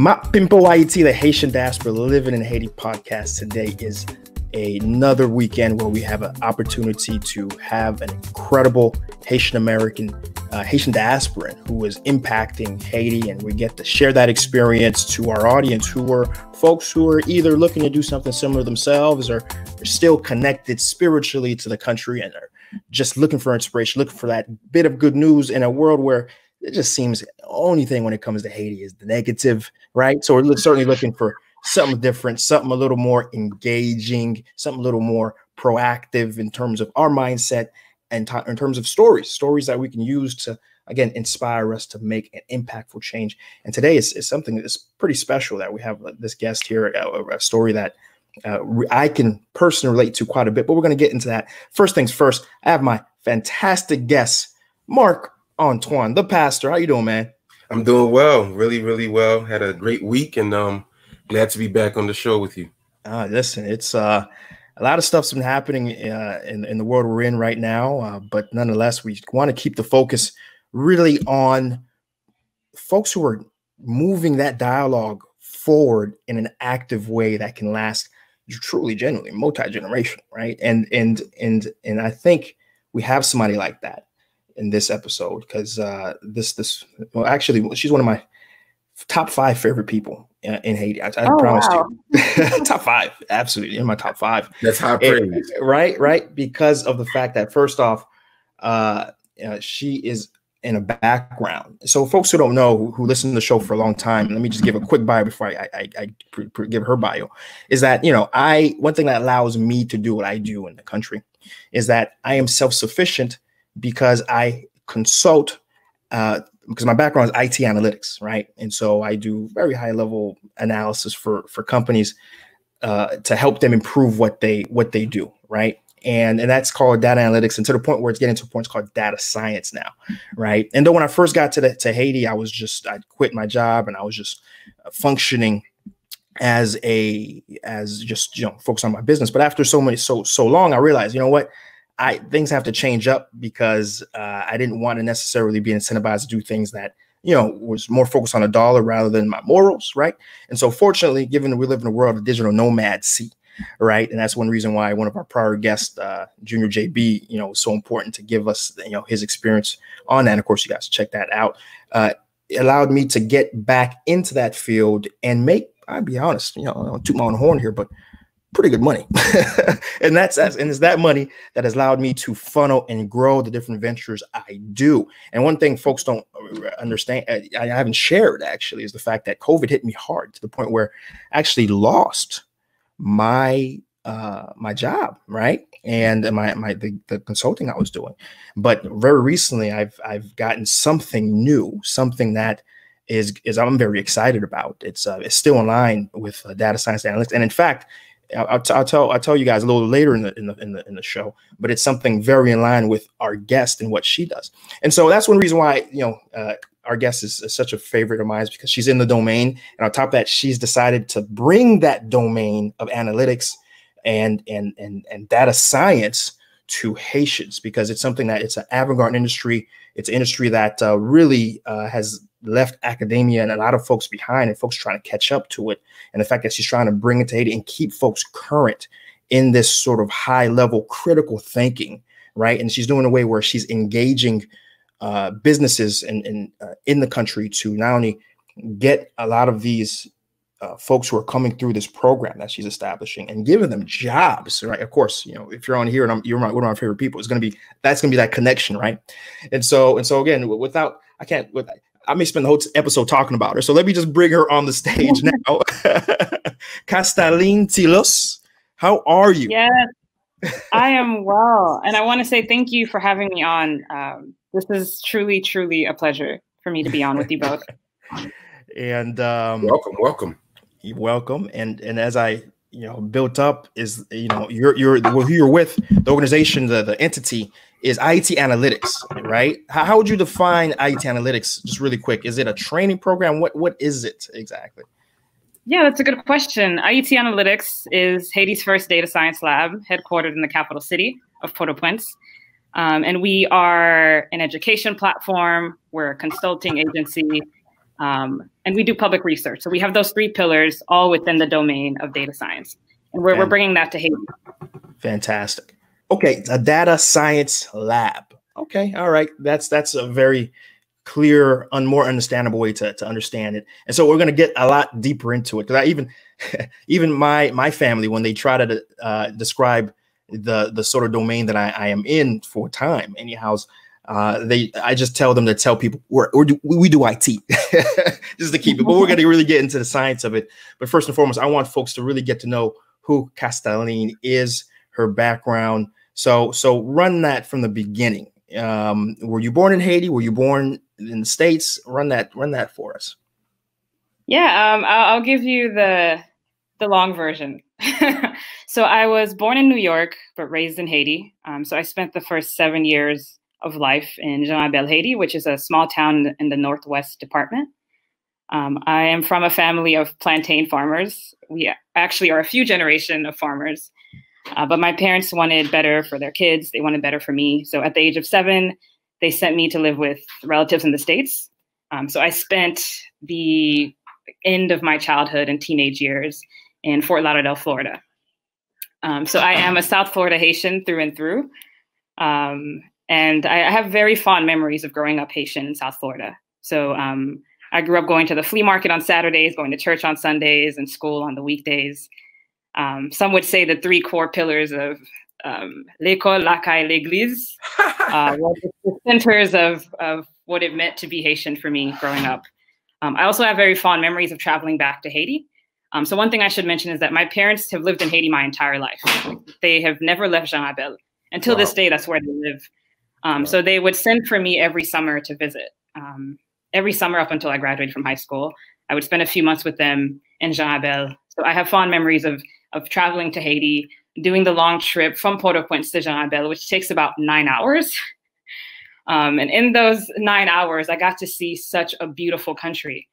Ma Pimpo Haiti, the Haitian diaspora living in Haiti podcast today is another weekend where we have an opportunity to have an incredible Haitian American, uh, Haitian diasporan who is impacting Haiti. And we get to share that experience to our audience who are folks who are either looking to do something similar themselves or are still connected spiritually to the country and are just looking for inspiration, looking for that bit of good news in a world where it just seems the only thing when it comes to Haiti is the negative, right? So we're certainly looking for something different, something a little more engaging, something a little more proactive in terms of our mindset and t- in terms of stories, stories that we can use to again inspire us to make an impactful change. And today is, is something that's pretty special that we have this guest here, a, a story that uh, I can personally relate to quite a bit. But we're going to get into that. First things first, I have my fantastic guest, Mark Antoine, the pastor. How you doing, man? I'm doing well, really, really well. Had a great week, and um, glad to be back on the show with you. Uh, listen, it's uh, a lot of stuff's been happening uh, in in the world we're in right now, uh, but nonetheless, we want to keep the focus really on folks who are moving that dialogue forward in an active way that can last truly genuinely multi-generational right and and and and i think we have somebody like that in this episode because uh, this this well actually she's one of my top five favorite people in Haiti. I, I oh, promise wow. you, top five, absolutely in my top five. That's high praise, right? Right, because of the fact that first off, uh, uh, she is in a background. So, folks who don't know, who, who, listen to the show for a long time, let me just give a quick bio before I, I, I, I give her bio. Is that you know, I one thing that allows me to do what I do in the country is that I am self sufficient because I consult uh, because my background is IT analytics, right? And so I do very high level analysis for for companies uh, to help them improve what they what they do, right? And and that's called data analytics, and to the point where it's getting to a point it's called data science now, right? And though when I first got to the, to Haiti, I was just I quit my job and I was just functioning as a as just you know focus on my business. But after so many so so long, I realized you know what I things have to change up because uh, I didn't want to necessarily be incentivized to do things that you know was more focused on a dollar rather than my morals, right? And so, fortunately, given that we live in a world of digital nomads, right, and that's one reason why one of our prior guests, uh, Junior JB, you know, was so important to give us you know his experience on that. And of course, you guys check that out. Uh, allowed me to get back into that field and make. I'll be honest, you know, I don't toot my own horn here, but pretty good money. and that's, that's and it's that money that has allowed me to funnel and grow the different ventures I do. And one thing folks don't understand, uh, I haven't shared actually, is the fact that COVID hit me hard to the point where I actually lost my uh my job right and my my the, the consulting i was doing but very recently i've i've gotten something new something that is is i'm very excited about it's uh, it's still in line with uh, data science analytics and in fact I'll, I'll, tell I'll tell you guys a little later in the, in the in the in the show, but it's something very in line with our guest and what she does, and so that's one reason why you know uh, our guest is, is, such a favorite of mine is because she's in the domain, and on top of that, she's decided to bring that domain of analytics and and and and data science to Haitians because it's something that it's an avant-garde industry. It's an industry that uh, really uh, has left academia and a lot of folks behind and folks trying to catch up to it. And the fact that she's trying to bring it to Haiti and keep folks current in this sort of high level critical thinking, right? And she's doing a way where she's engaging uh, businesses in in, uh, in the country to not only get a lot of these uh, folks who are coming through this program that she's establishing and giving them jobs, right? Of course, you know, if you're on here and I'm, you're my, one of my favorite people, it's going to be that's going to be that connection, right? And so and so again, without I can't with I may spend the whole episode talking about her. So let me just bring her on the stage now. Castelline Tilus, how are you? Yes, I am well. And I want to say thank you for having me on. Um, this is truly, truly a pleasure for me to be on with you both. and um, welcome, welcome. Welcome. And and as I you know built up is you know you're you're who you're with the organization the the entity is Ayiti Analytics, right? How, how would you define Ayiti Analytics? Just really quick, is it a training program? What what is it exactly? Yeah, that's a good question. Ayiti Analytics is Haiti's first data science lab, headquartered in the capital city of Port-au-Prince. Um, and we are an education platform. We're a consulting agency. Um, and we do public research. So we have those three pillars all within the domain of data science. And we're, we're bringing that to Haiti. Fantastic. Okay, a data science lab. Okay, all right. That's that's a very clear and more understandable way to, to understand it. And so we're going to get a lot deeper into it because I even even my my family when they try to uh, describe the the sort of domain that I, I am in for time anyhow uh, they I just tell them to tell people we're, we're do, we do IT just to keep it but we're going to really get into the science of it. But first and foremost I want folks to really get to know who Castelline is her background. So so run that from the beginning. Um, were you born in Haiti? Were you born in the states? Run that run that for us. Yeah um, I'll, I'll give you the the long version. so I was born in New York, but raised in Haiti. Um, so I spent the first seven years of life in Jean Rabel, Haiti, which is a small town in the Northwest Department. Um, I am from a family of plantain farmers. We actually are a few generation of farmers, uh, but my parents wanted better for their kids. They wanted better for me. So at the age of seven, they sent me to live with relatives in the States. Um, so I spent the end of my childhood and teenage years in Fort Lauderdale, Florida. Um, so I am a South Florida Haitian through and through. Um, and I, I, have very fond memories of growing up Haitian in South Florida. So um, I grew up going to the flea market on Saturdays, going to church on Sundays, and school on the weekdays. Um, some would say the three core pillars of um, l'école, la caille, l'église uh, were the centers of, of what it meant to be Haitian for me growing up. Um, I also have very fond memories of traveling back to Haiti. Um, so one thing I should mention is that my parents have lived in Haiti my entire life. They have never left Jean Rabel. Until wow. this day, that's where they live. Um, wow. So they would send for me every summer to visit. Um, every summer up until I graduated from high school, I would spend a few months with them in Jean Rabel. So I have fond memories of of traveling to Haiti, doing the long trip from Port-au-Prince to Jean Rabel, which takes about nine hours. Um, and in those nine hours, I got to see such a beautiful country.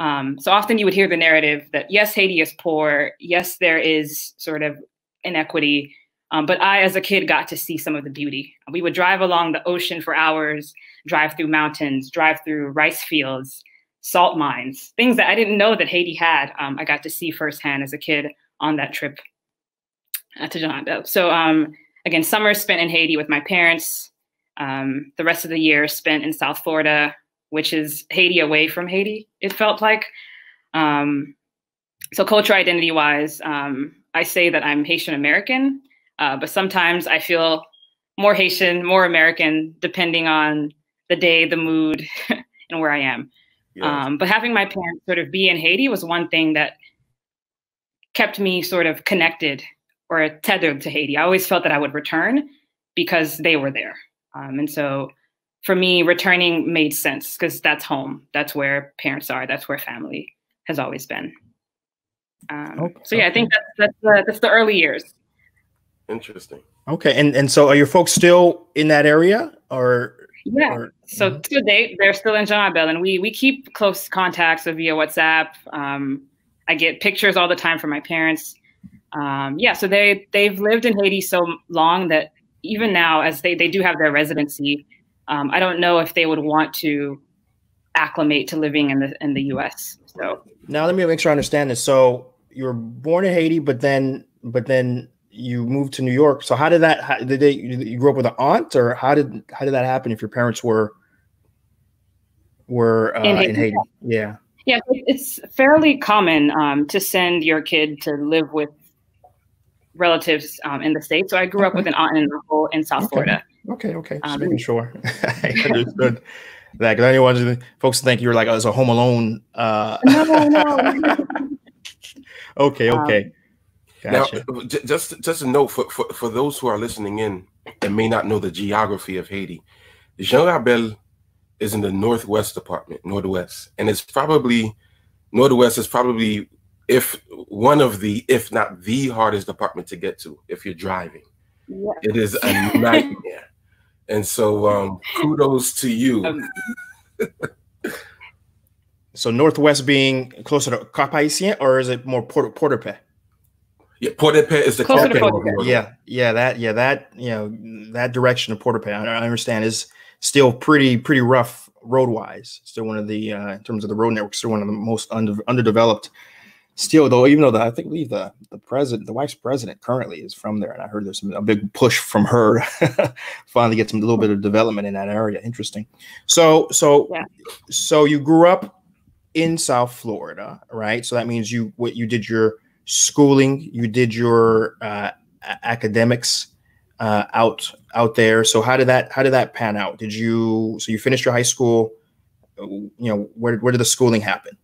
Um, so often you would hear the narrative that yes, Haiti is poor, yes, there is sort of inequity, um, but I, as a kid, got to see some of the beauty. We would drive along the ocean for hours, drive through mountains, drive through rice fields, salt mines, things that I didn't know that Haiti had. Um, I got to see firsthand as a kid on that trip uh, to Jean So um, again, summer spent in Haiti with my parents. Um, the rest of the year spent in South Florida, which is Haiti away from Haiti, it felt like. Um, so, culture identity wise, um, I say that I'm Haitian American, uh, but sometimes I feel more Haitian, more American, depending on the day, the mood, and where I am. Um, but having my parents sort of be in Haiti was one thing that kept me sort of connected or tethered to Haiti. I always felt that I would return because they were there. Um, and so for me, returning made sense because that's home. That's where parents are. That's where family has always been. Um, okay. So yeah, I think that's that's the, that's the early years. Interesting. Okay, and and so are your folks still in that area, or yeah? Or, so mm-hmm. to date, they're still in Jean Rabel, and we we keep close contacts via WhatsApp. Um, I get pictures all the time from my parents. Um, yeah, so they they've lived in Haiti so long that even now, as they they do have their residency, um, I don't know if they would want to acclimate to living in the in the U.S. So now let me make sure I understand this. So you were born in Haiti, but then but then you moved to New York. So how did that? How, did they? You grew up with an aunt, or how did how did that happen? If your parents were were uh, in, Haiti. in, Haiti. yeah. Yeah, it's fairly common um, to send your kid to live with relatives um, in the states. So I grew okay. up with an aunt and uncle in South okay. Florida. Okay, okay. Just um, making sure. I understood that because I didn't folks think you were like, oh, it's a Home Alone. Uh... no, no. okay, um, okay. Gotcha. Now, just just a note for, for, for those who are listening in and may not know the geography of Haiti, Jean Rabel is in the northwest department, northwest, and it's probably northwest is probably if one of the if not the hardest department to get to if you're driving. Yeah. It is a nightmare. And so um, kudos to you. Um, so Northwest being closer to Cap Haitien, or is it more Port Port-de-Paix? Yeah, Port-de-Paix is the closer to Port-de-Paix. Yeah, yeah, that, yeah, that, you know, that direction of Port-de-Paix. I, I understand is still pretty pretty rough road wise. Still one of the uh, in terms of the road network, still one of the most under, underdeveloped. Still, though, even though the, I think believe the the president, the vice president, currently is from there, and I heard there's some, a big push from her finally get some a little bit of development in that area. Interesting. So, so, yeah. so you grew up in South Florida, right? So that means you what you did your schooling, you did your uh, academics uh, out out there. So how did that how did that pan out? Did you so you finished your high school? You know where where did the schooling happen?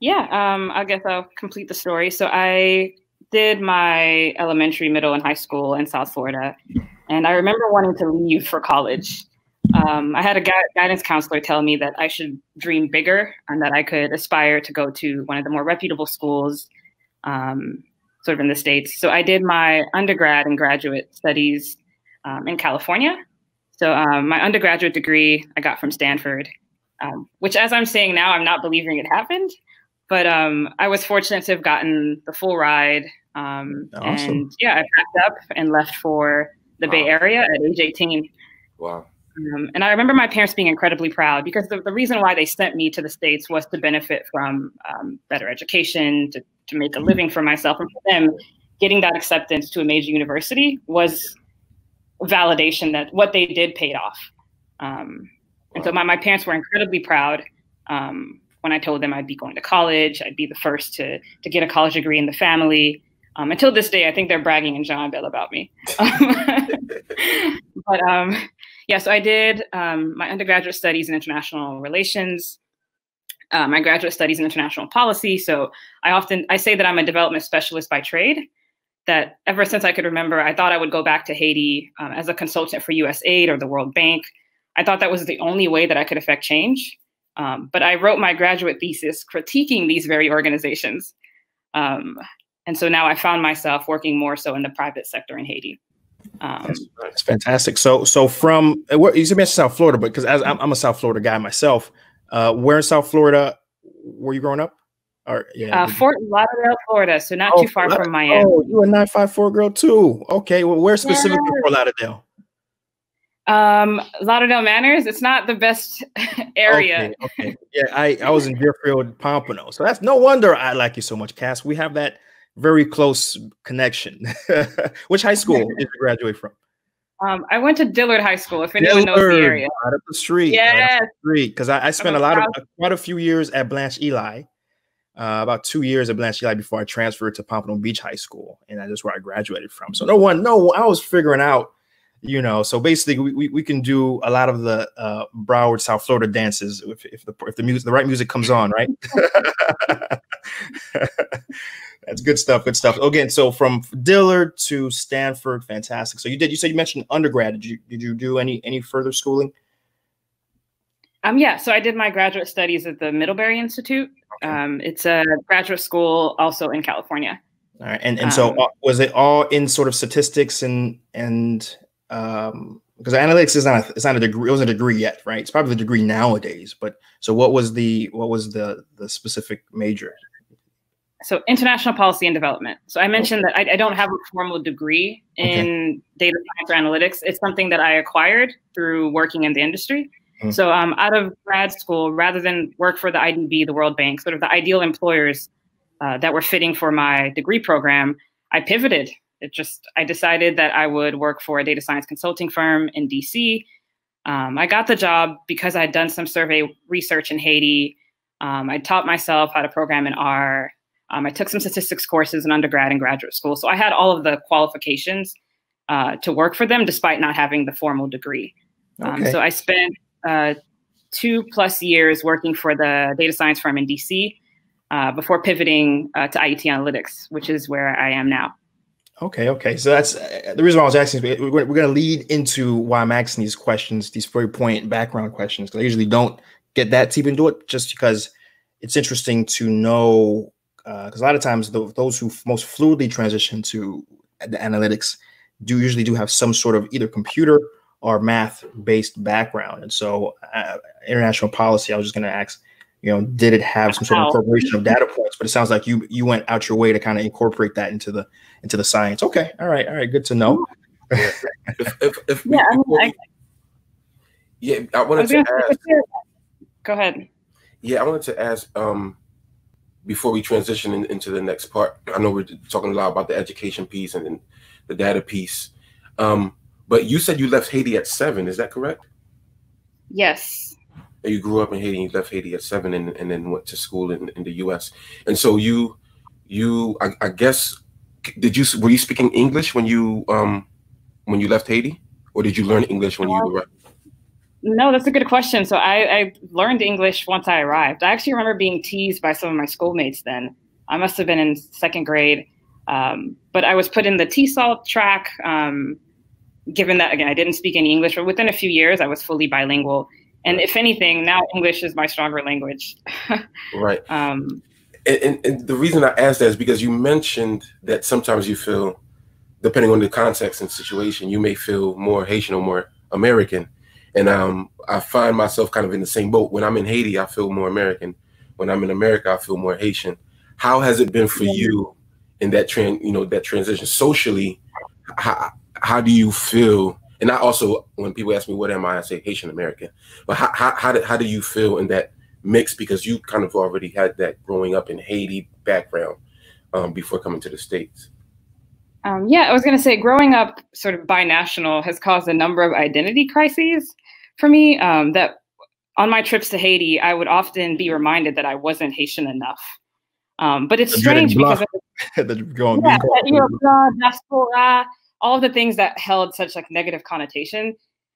Yeah, um, I guess I'll complete the story. So I did my elementary, middle, and high school in South Florida, and I remember wanting to leave for college. Um, I had a gu- guidance counselor tell me that I should dream bigger and that I could aspire to go to one of the more reputable schools, um, sort of in the states. So I did my undergrad and graduate studies um, in California. So um, my undergraduate degree I got from Stanford, um, which, as I'm saying now, I'm not believing it happened. But um, I was fortunate to have gotten the full ride. Um, awesome. And yeah, I packed up and left for the wow. Bay Area at age 18. Wow. Um, and I remember my parents being incredibly proud because the, the reason why they sent me to the States was to benefit from um, better education, to, to make a living for myself. And for them, getting that acceptance to a major university was validation that what they did paid off. Um, and so my, my parents were incredibly proud. Um, when I told them I'd be going to college, I'd be the first to to get a college degree in the family. Um, until this day, I think they're bragging in Bell about me. but um, yeah, so I did um, my undergraduate studies in international relations, uh, my graduate studies in international policy. So I often I say that I'm a development specialist by trade. That ever since I could remember, I thought I would go back to Haiti um, as a consultant for USAID or the World Bank. I thought that was the only way that I could affect change. Um, but I wrote my graduate thesis critiquing these very organizations. Um, and so now I found myself working more so in the private sector in Haiti. Um, that's, fantastic. So, so from you mentioned South Florida, but because I'm, a South Florida guy myself, uh, where in South Florida were you growing up? Or yeah, uh, Fort Lauderdale, Florida, so not oh, too far from Miami. Oh, you a nine five four girl too. Okay, well, where specifically yeah. Fort Lauderdale? Um, Lauderdale Manors. It's not the best area. Okay, okay. Yeah, I, I was in Deerfield, Pompano. So that's no wonder I like you so much, Cass. We have that very close connection. Which high school did you graduate from? Um, I went to Dillard High School. If anyone Dillard, knows the area, right up the street. Yeah, street. Because I, I, spent a lot of quite a few years at Blanche Ely. Uh, about two years at Blanche Ely before I transferred to Pompano Beach High School, and that's where I graduated from. So no one, no, I was figuring out you know so basically we, we can do a lot of the uh, broward south florida dances if, if the if the music the right music comes on right that's good stuff good stuff. Again so from dillard to stanford fantastic. So you did you said you mentioned undergrad. Did you did you do any any further schooling? Um yeah so i did my graduate studies at the middlebury institute. Um it's a graduate school also in california. All right and and so um, uh, was it all in sort of statistics and and um because analytics is not a, it's not a degree it wasn't a degree yet right? It's probably the degree nowadays but so what was the what was the the specific major so international policy and development so i mentioned that I, I, don't have a formal degree in okay. data science or analytics it's something that i acquired through working in the industry mm-hmm. so um, out of grad school rather than work for the idb the world bank sort of the ideal employers uh, that were fitting for my degree program i pivoted it just I decided that I would work for a data science consulting firm in DC. Um, I got the job because I had done some survey research in Haiti. Um, I taught myself how to program in R. Um, I took some statistics courses in undergrad and graduate school, so I had all of the qualifications uh, to work for them, despite not having the formal degree. Um, okay. So I spent uh, two plus years working for the data science firm in DC uh, before pivoting uh, to Ayiti Analytics, which is where I am now. Okay, okay. So that's uh, the reason why I was asking. We're, we're going to lead into why I'm asking these questions, these very point background questions, because I usually don't get that deep into it, just because it's interesting to know. Because uh, a lot of times, the, those who most fluidly transition to the analytics do usually do have some sort of either computer or math based background. And so, uh, international policy, I was just going to ask you know, did it have some sort of incorporation of data points? But it sounds like you you went out your way to kind of incorporate that into the into the science. Okay, all right, all right, good to know. if, if, if yeah, I mean, Yeah, I wanted I to ask. Go ahead. Yeah, I wanted to ask. Um, before we transition in, into the next part, I know we're talking a lot about the education piece and, and the data piece. Um, but you said you left Haiti at seven. Is that correct? Yes. And You grew up in Haiti. You left Haiti at seven, and, and then went to school in, in the U.S. And so you, you, I, I guess, did you were you speaking English when you um when you left Haiti, or did you learn English when you were? No, that's a good question. So I, I learned English once I arrived. I actually remember being teased by some of my schoolmates then. I must have been in second grade. Um, but I was put in the TESOL track. Um, given that again, I didn't speak any English, but within a few years, I was fully bilingual. And if anything, now English is my stronger language. right. Um, and, and, and, the reason I asked that is because you mentioned that sometimes you feel, depending on the context and situation, you may feel more Haitian or more American. And um, I find myself kind of in the same boat. When I'm in Haiti, I feel more American. When I'm in America, I feel more Haitian. How has it been for you in that trend, you know, that transition socially? How, how do you feel? And I also, when people ask me, what am I? I say Haitian American. But how, how, how, do, how do you feel in that mix? Because you kind of already had that growing up in Haiti background um, before coming to the States. Um, yeah, I was going to say, growing up sort of binational has caused a number of identity crises for me. Um, that on my trips to Haiti, I would often be reminded that I wasn't Haitian enough. Um, but it's strange because of, going, yeah, diaspora, all the things that held such like negative connotation.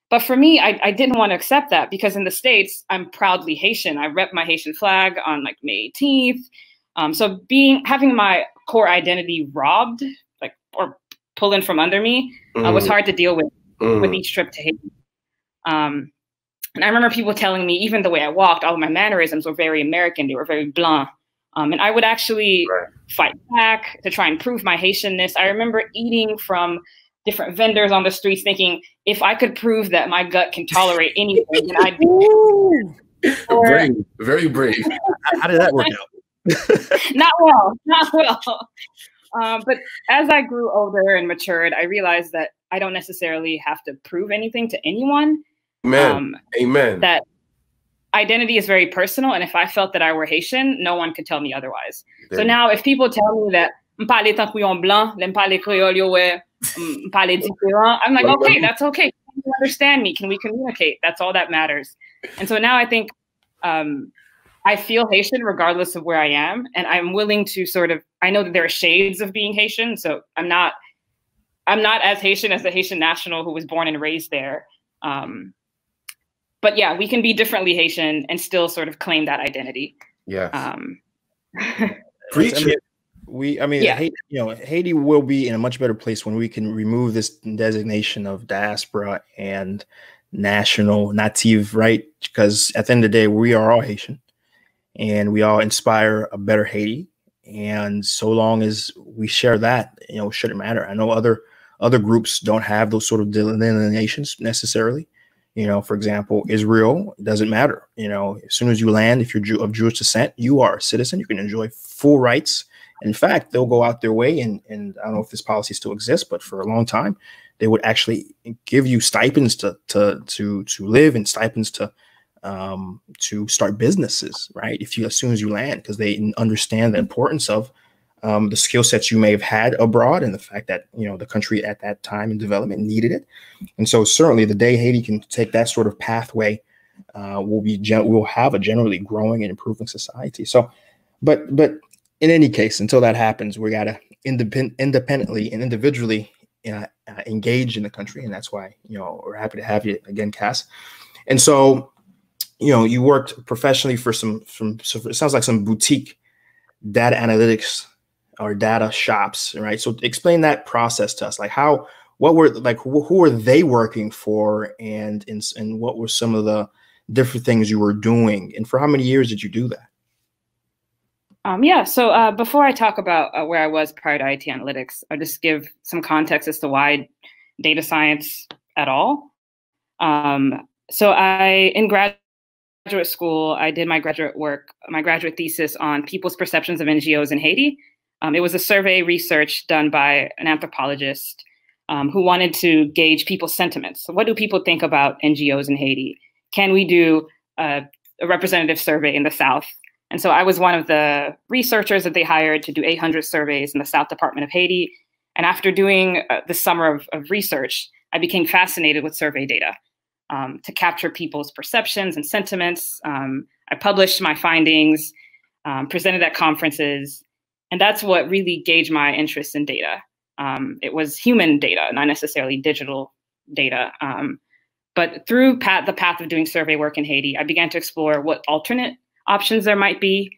But for me, I, I didn't want to accept that because in the States, I'm proudly Haitian. I rep my Haitian flag on like May 18th. Um, so being having my core identity robbed, like or pulling from under me, mm. uh, was mm. hard to deal with mm. with each trip to Haiti. Um, and I remember people telling me, even the way I walked, all of my mannerisms were very American. They were very blanc. Um, and I would actually right. fight back to try and prove my Haitianness. I remember eating from different vendors on the streets, thinking if I could prove that my gut can tolerate anything, then I'd be or, brave, very brave. How did that work out? not well, not well. Um, but as I grew older and matured, I realized that I don't necessarily have to prove anything to anyone. Amen. Um, Amen. That identity is very personal, and if I felt that I were Haitian, no one could tell me otherwise. So now, if people tell me that parler tant blanc, l'aime créole, yo parler différent, I'm like, okay, that's okay. Can you understand me? Can we communicate? That's all that matters. And so now I think um, I feel Haitian regardless of where I am, and I'm willing to sort of. I know that there are shades of being Haitian, so I'm not. I'm not as Haitian as the Haitian national who was born and raised there. Um, but yeah, we can be differently Haitian and still sort of claim that identity. Yeah. Um, Preach I mean, we, I mean, yeah. Haiti, you know, Haiti will be in a much better place when we can remove this designation of diaspora and national native, right? Because at the end of the day, we are all Haitian, and we all inspire a better Haiti. And so long as we share that, you know, shouldn't matter. I know other other groups don't have those sort of delineations necessarily. You know, for example, Israel doesn't matter. You know, as soon as you land, if you're Jew, of Jewish descent, you are a citizen. You can enjoy full rights. In fact, they'll go out their way, and and I don't know if this policy still exists, but for a long time, they would actually give you stipends to to to to live and stipends to um, to start businesses, right? If you as soon as you land, because they understand the importance of um, the skill sets you may have had abroad and the fact that you know the country at that time in development needed it. And so certainly the day haiti can take that sort of pathway uh, will be we will have a generally growing and improving society. So but but in any case until that happens we got to independ- independently and individually uh, uh, engage in the country. And that's why you know we're happy to have you again cass. And so you know you worked professionally for some from so it sounds like some boutique data analytics or data shops, right? So explain that process to us. Like how, what were like who, who were they working for, and, and and what were some of the different things you were doing, and for how many years did you do that? Um, yeah. So uh, before I talk about uh, where I was prior to Ayiti Analytics, I'll just give some context as to why data science at all. Um, so I in grad graduate school, I did my graduate work, my graduate thesis on people's perceptions of NGOs in Haiti. Um, it was a survey research done by an anthropologist um, who wanted to gauge people's sentiments. So what do people think about NGOs in Haiti? can we do a, a representative survey in the South? And so I was one of the researchers that they hired to do 800 surveys in the South Department of Haiti. And after doing uh, the summer of, of, research, I became fascinated with survey data um, to capture people's perceptions and sentiments. Um, I published my findings, um, presented at conferences, and that's what really gauged my interest in data. Um, it was human data, not necessarily digital data. Um, but through path, the path of doing survey work in Haiti, I began to explore what alternate options there might be.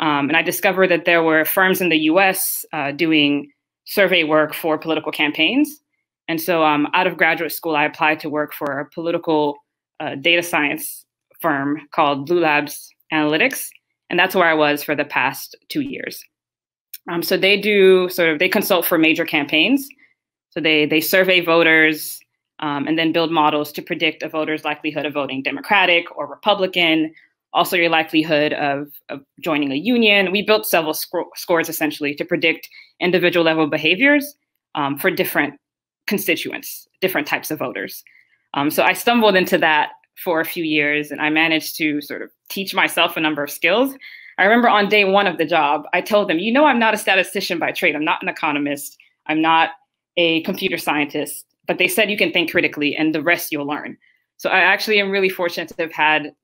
Um, and I discovered that there were firms in the US uh, doing survey work for political campaigns. And so um, out of graduate school, I applied to work for a political uh, data science firm called Blue Labs Analytics. And that's where I was for the past two years. Um, so they do sort of, they consult for major campaigns. So they, they survey voters um, and then build models to predict a voter's likelihood of voting Democratic or Republican also your likelihood of, of joining a union. We built several sc scores essentially to predict individual level behaviors um, for different constituents, different types of voters. Um, so I stumbled into that for a few years and I managed to sort of teach myself a number of skills. I remember on day one of the job, I told them, you know, I'm not a statistician by trade. I'm not an economist. I'm not a computer scientist. But they said you can think critically and the rest you'll learn. So I actually am really fortunate to have had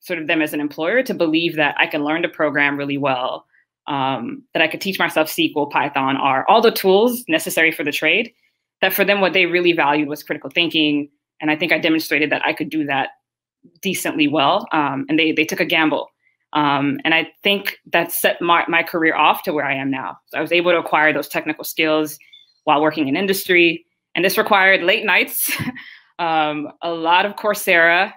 sort of them as an employer to believe that I can learn to program really well, um, that I could teach myself SQL, Python, R, all the tools necessary for the trade. That for them, what they really valued was critical thinking, and I think I demonstrated that I could do that decently well. Um, and they they took a gamble, um, and I think that set my my career off to where I am now. So I was able to acquire those technical skills while working in industry, and this required late nights, um, a lot of Coursera,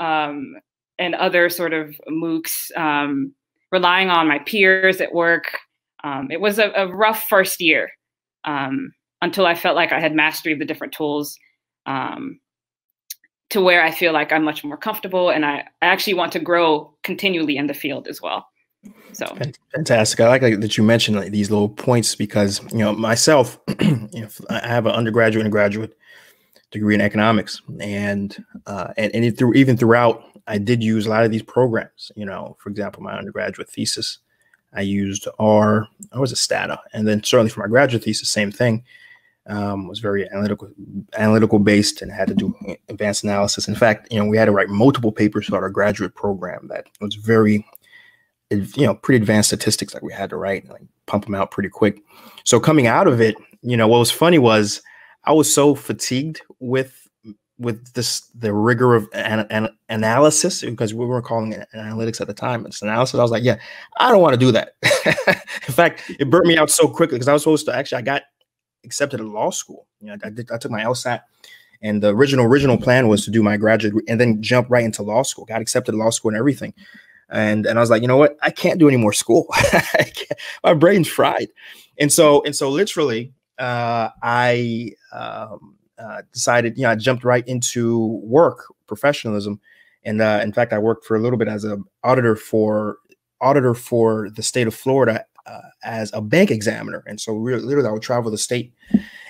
um, and other sort of MOOCs, um, relying on my peers at work. Um, it was a, a, rough first year um, until I felt like I had mastery of the different tools to where I feel like I'm much more comfortable and I, I actually want to grow continually in the field as well. So fantastic. I like that you mentioned like, these little points because you know myself, you know, I have an undergraduate and graduate degree in economics, and uh, and and through even throughout I did use a lot of these programs. You know, for example, my undergraduate thesis, I used R. I was a Stata, and then certainly for my graduate thesis, same thing. Um, was very analytical, analytical based, and had to do advanced analysis. In fact, you know, we had to write multiple papers throughout our graduate program that was very, you know, pretty advanced statistics that we had to write, like pump them out pretty quick. So coming out of it, you know, what was funny was I was so fatigued with with this the rigor of an, an analysis because we were calling it analytics at the time. It's analysis. I was like, yeah, I don't want to do that. In fact, it burnt me out so quickly because I was supposed to actually I got accepted to law school. You know, I did I took my LSAT, and the original original plan was to do my graduate and then jump right into law school. Got accepted to law school and everything. And and I was like, you know what? I can't do any more school. my brain's fried. And so and so literally, uh, I um, uh, decided, you know, I jumped right into work, professionalism, and uh, in fact, I worked for a little bit as an auditor for auditor for the state of Florida uh, as a bank examiner, and so really, literally, I would travel the state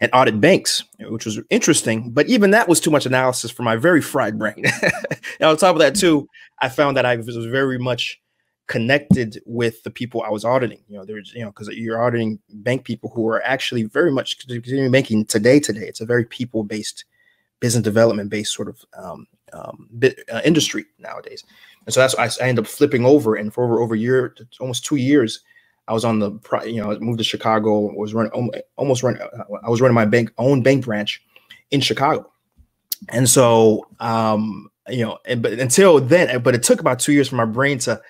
and audit banks, which was interesting. But even that was too much analysis for my very fried brain. and on top of that, too, I found that I was very much connected with the people I was auditing. You know, there's, you know, because you're auditing bank people who are actually very much making today, today. It's a very people based, business development based sort of um, um, bit, uh, industry nowadays. And so that's I, I ended up flipping over. And for over, over a year, almost two years, I was on the, you know, moved to Chicago, was running almost running, I was running my bank own bank branch in Chicago. And so, um, you know, and, but until then, but it took about two years for my brain to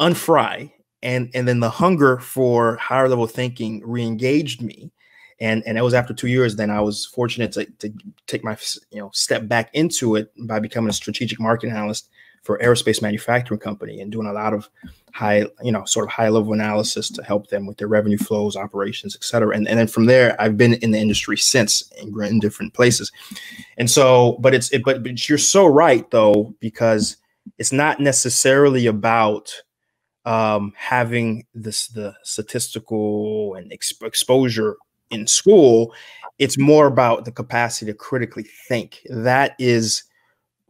unfry and and then the hunger for higher level thinking re-engaged me and and it was after two years then i was fortunate to, to take my you know step back into it by becoming a strategic market analyst for aerospace manufacturing company and doing a lot of high you know sort of high level analysis to help them with their revenue flows operations et cetera. And, and then from there i've been in the industry since in, in different places. And so but it's it, but, but you're so right though because it's not necessarily about um, having this the statistical and exp- exposure in school. It's more about the capacity to critically think. That is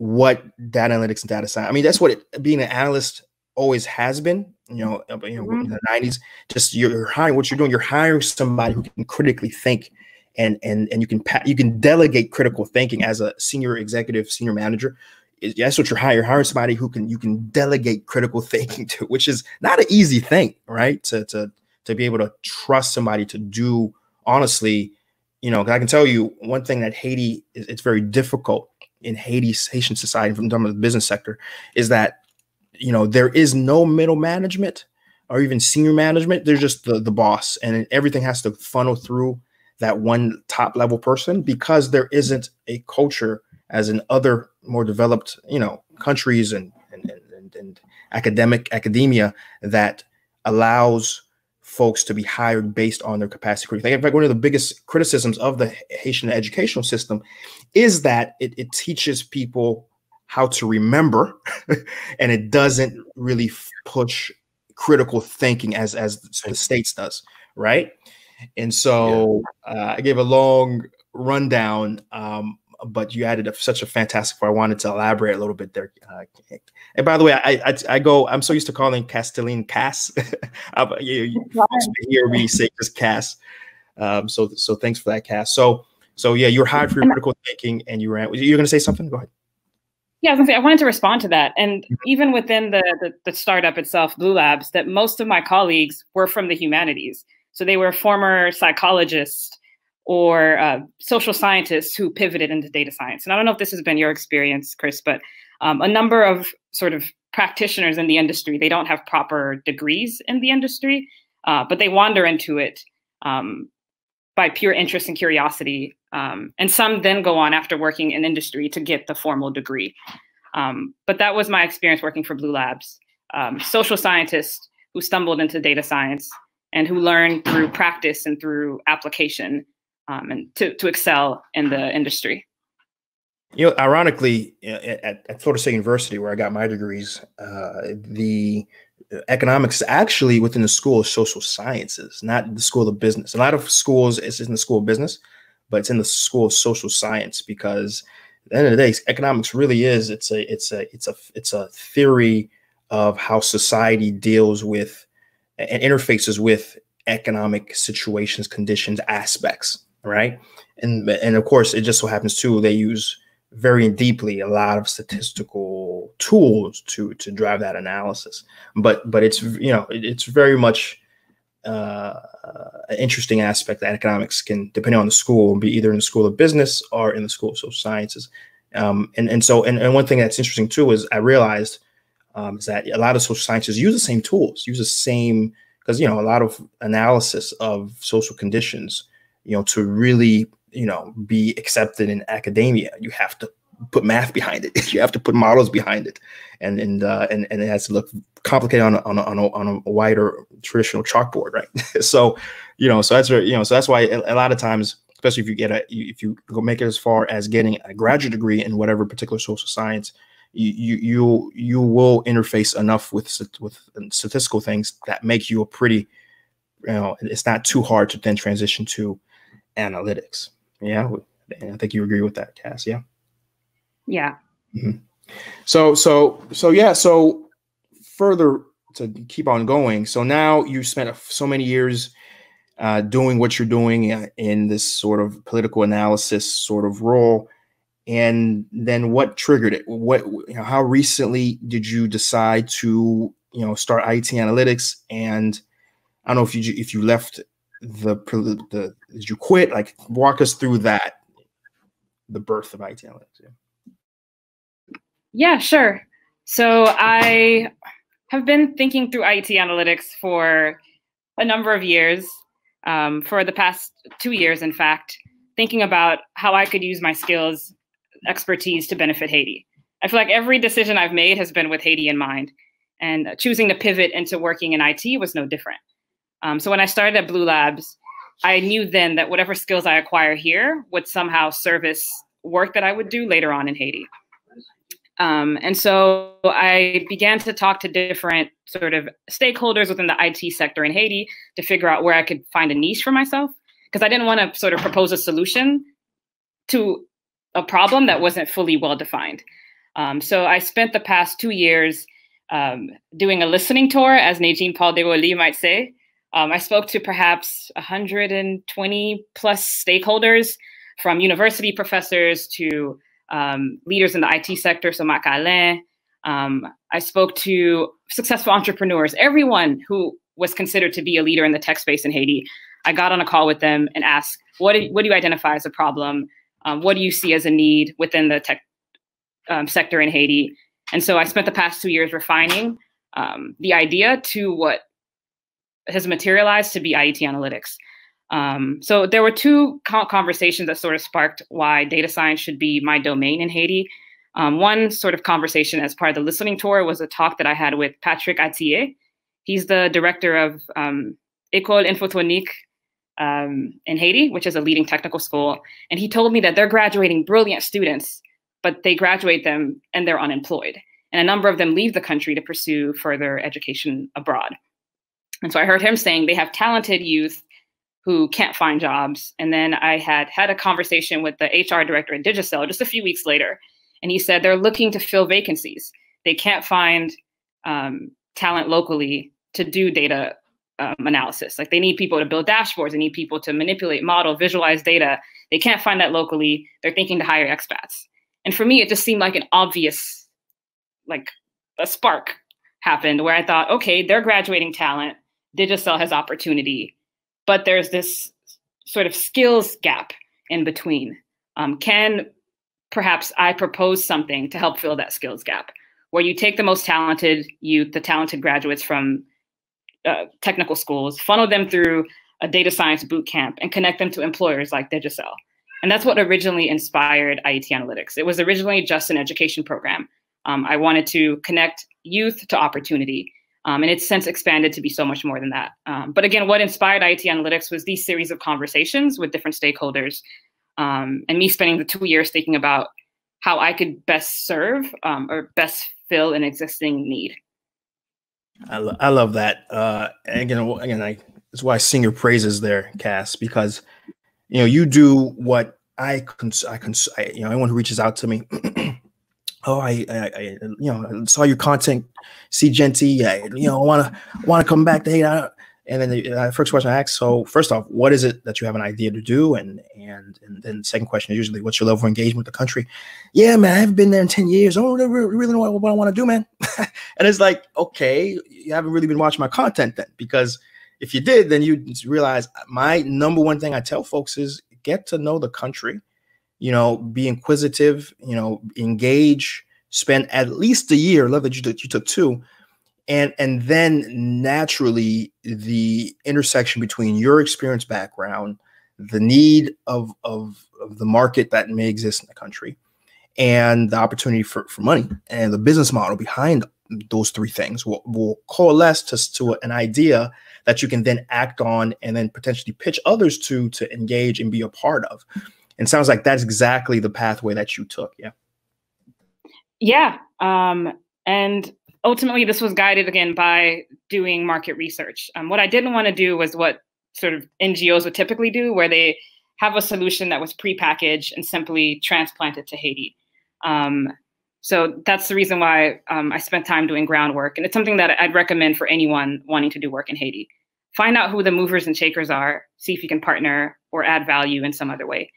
what data analytics and data science. I mean, that's what it, being an analyst always has been. You know, uh, you know, mm-hmm. in the '90s, just you're hiring what you're doing. You're hiring somebody who can critically think, and and and you can you can delegate critical thinking as a senior executive, senior manager. That's what you're hiring. You're hiring somebody who can you can delegate critical thinking to, which is not an easy thing, right? To to to be able to trust somebody to do honestly, you know, I can tell you one thing that Haiti is it's very difficult in Haiti's Haitian society from the business sector is that you know there is no middle management or even senior management. There's just the the boss, and everything has to funnel through that one top level person because there isn't a culture as in other more developed you know countries and and, and, and academic academia that allows folks to be hired based on their capacity. In fact, one of the biggest criticisms of the Haitian educational system is that it, it teaches people how to remember, and it doesn't really push critical thinking as as the states does, right? And so yeah. uh, I gave a long rundown um, but you added a, such a fantastic part. I wanted to elaborate a little bit there. Uh, and by the way, I, I, I go. I'm so used to calling Castelline Cass. you, you hear me say just Cass. Um, so so thanks for that, Cass. So so yeah, you're hired for your critical thinking, and you ran. You're going to say something? Go ahead. Yeah, I was gonna say I wanted to respond to that, and mm-hmm. even within the, the the startup itself, Blue Labs, that most of my colleagues were from the humanities. So they were former psychologists or uh, social scientists who pivoted into data science. And I don't know if this has been your experience, Chris, but um, a number of sort of practitioners in the industry, they don't have proper degrees in the industry, uh, but they wander into it um, by pure interest and curiosity. Um, and some then go on after working in industry to get the formal degree. Um, but that was my experience working for Blue Labs. Um, social scientists who stumbled into data science and who learned through practice and through application um, and to, to excel in the industry. You know, ironically, at, at Florida State University, where I got my degrees, uh, the economics is actually within the School of Social Sciences, not the School of Business. A lot of schools, it's in the School of Business, but it's in the School of Social Science because at the end of the day, economics really is it's a it's a it's a it's a theory of how society deals with and interfaces with economic situations, conditions, aspects right? And and of course, it just so happens too they use very deeply a lot of statistical tools to to drive that analysis. But but it's you know it, it's very much uh, an interesting aspect that economics can, depending on the school, be either in the school of business or in the school of social sciences. Um, and and so and, and one thing that's interesting too is I realized um, is that a lot of social sciences use the same tools, use the same because you know a lot of analysis of social conditions you know, to really, you know, be accepted in academia, you have to put math behind it. you have to put models behind it, and and uh, and and it has to look complicated on a, on a, on a, on a wider traditional chalkboard, right? so, you know, so that's you know, so that's why a, a, lot of times, especially if you get a if you go make it as far as getting a graduate degree in whatever particular social science, you you you, you will interface enough with with statistical things that make you a pretty, you know, it's not too hard to then transition to analytics. Yeah, I think you agree with that, Cass. Yeah. Yeah. Mm-hmm. So so so yeah. So further to keep on going. So now you spent so many years uh, doing what you're doing uh, in this sort of political analysis sort of role. And then what triggered it? What, you know, how recently did you decide to, you know, start Ayiti Analytics? And I don't know if you if you left the the did you quit? Like walk us through that, the birth of Ayiti Analytics. Yeah. yeah, sure. So I have been thinking through Ayiti Analytics for a number of years, um, for the past two years, in fact, thinking about how I could use my skills, expertise to benefit Haiti. I feel like every decision I've made has been with Haiti in mind, and choosing to pivot into working in IT was no different. Um, so when I started at Blue Labs, I knew then that whatever skills I acquire here would somehow service work that I would do later on in Haiti. Um, and so I began to talk to different sort of stakeholders within the IT sector in Haiti to figure out where I could find a niche for myself because I didn't want to sort of propose a solution to a problem that wasn't fully well defined. Um, so I spent the past two years um, doing a listening tour, as Nadine Paul Lee might say. Um, I spoke to perhaps 120 plus stakeholders, from university professors to um, leaders in the IT sector, so Marc Alain. Um, I spoke to successful entrepreneurs, everyone who was considered to be a leader in the tech space in Haiti. I got on a call with them and asked, what do, what do you identify as a problem? Um, what do you see as a need within the tech um, sector in Haiti? And so I spent the past two years refining um, the idea to what has materialized to be Ayiti Analytics. Um, so there were two conversations that sort of sparked why data science should be my domain in Haiti. Um, one sort of conversation as part of the listening tour was a talk that I had with Patrick Attié. He's the director of um, École Infotronique um, in Haiti, which is a leading technical school. And he told me that they're graduating brilliant students, but they graduate them and they're unemployed. And a number of them leave the country to pursue further education abroad. And so I heard him saying they have talented youth who can't find jobs. And then I had had a conversation with the HR director at Digicel just a few weeks later, and he said they're looking to fill vacancies. They can't find um, talent locally to do data um, analysis. Like they need people to build dashboards, they need people to manipulate, model, visualize data. They can't find that locally. They're thinking to hire expats. And for me, it just seemed like an obvious, like a spark happened where I thought, okay, they're graduating talent. Digicel has opportunity but there's this sort of skills gap in between. Um, can perhaps I propose something to help fill that skills gap, where you take the most talented youth, the talented graduates from uh, technical schools, funnel them through a data science boot camp, and connect them to employers like Digicel. And that's what originally inspired Ayiti Analytics. It was originally just an education program. Um, I wanted to connect youth to opportunity um, and it's since expanded to be so much more than that. Um, but again, what inspired Ayiti Analytics was these series of conversations with different stakeholders um, and me spending the two years thinking about how I could best serve um, or best fill an existing need. I, lo- I love that. Uh, again, again, I, that's why I sing your praises there, Cass, because you know you do what I cons- I, cons- I you know anyone who reaches out to me oh, I, I, I, you know, saw your content, SeeJeanty, I, you know, want to want to come back to hey, and then the uh, first question I ask, so first off, what is it that you have an idea to do, and and and then the second question is usually, what's your level of engagement with the country? Yeah, man, I haven't been there in ten years. I don't really, really know what, what I want to do, man. and it's like, okay, you haven't really been watching my content then, because if you did, then you realize my number one thing I tell folks is get to know the country you know, be inquisitive, you know, engage, spend at least a year. Love that you took, you took two. And, and then naturally the intersection between your experience background, the need of, of, of the market that may exist in the country, and the opportunity for, for money and the business model behind those three things will, will coalesce to, to an idea that you can then act on and then potentially pitch others to to engage and be a part of. And sounds like that's exactly the pathway that you took. Yeah. Yeah. Um, and ultimately, this was guided again by doing market research. Um, what I didn't want to do was what sort of NGOs would typically do, where they have a solution that was prepackaged and simply transplanted to Haiti. Um, so that's the reason why um, I spent time doing groundwork. And it's something that I'd recommend for anyone wanting to do work in Haiti. Find out who the movers and shakers are, see if you can partner or add value in some other way.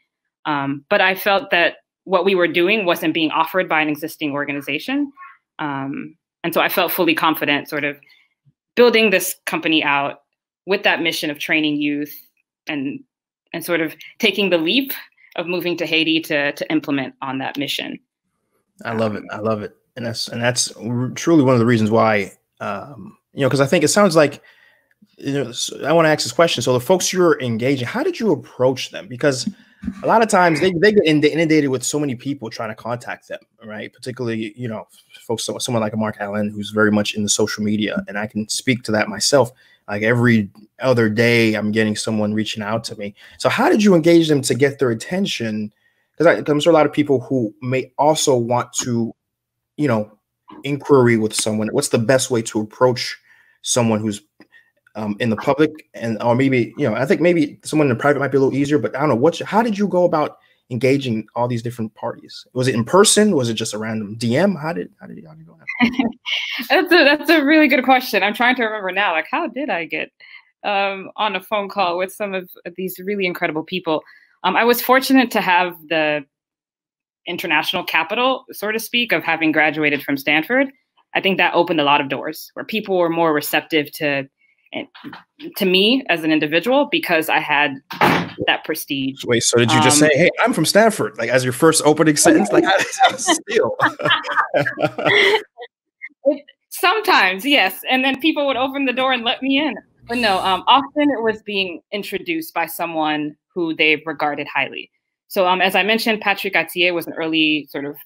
Um, but I felt that what we were doing wasn't being offered by an existing organization. Um, and so I felt fully confident sort of building this company out with that mission of training youth and and sort of taking the leap of moving to Haiti to to implement on that mission. I love it. I love it. And that's and that's truly one of the reasons why um, you know because I think it sounds like you know I want to ask this question. So the folks you're engaging, how did you approach them? Because a lot of times they, they get inundated with so many people trying to contact them, right? Particularly, you know, folks, someone like a Marc Alain who's very much in the social media, and I can speak to that myself. Like every other day, I'm getting someone reaching out to me. So, how did you engage them to get their attention? Because I'm sure a lot of people who may also want to, you know, inquiry with someone. What's the best way to approach someone who's um, in the public and or maybe you know I think maybe someone in the private might be a little easier, but I don't know what how did you go about engaging all these different parties? Was it in person? Was it just a random DM? How did how did, you, how did you go? that's a that's a really good question. I'm trying to remember now. Like, how did I get um, on a phone call with some of these really incredible people? Um, I was fortunate to have the international capital, so to speak, of having graduated from Stanford. I think that opened a lot of doors where people were more receptive to to me as an individual because I had that prestige. Wait, so did you just um, say, "Hey, I'm from Stanford"? Like as your first opening sentence, like steal. Sometimes, yes, and then people would open the door and let me in. But no, um, often it was being introduced by someone who they regarded highly. So, um, as I mentioned, Patrick Attié was an early sort of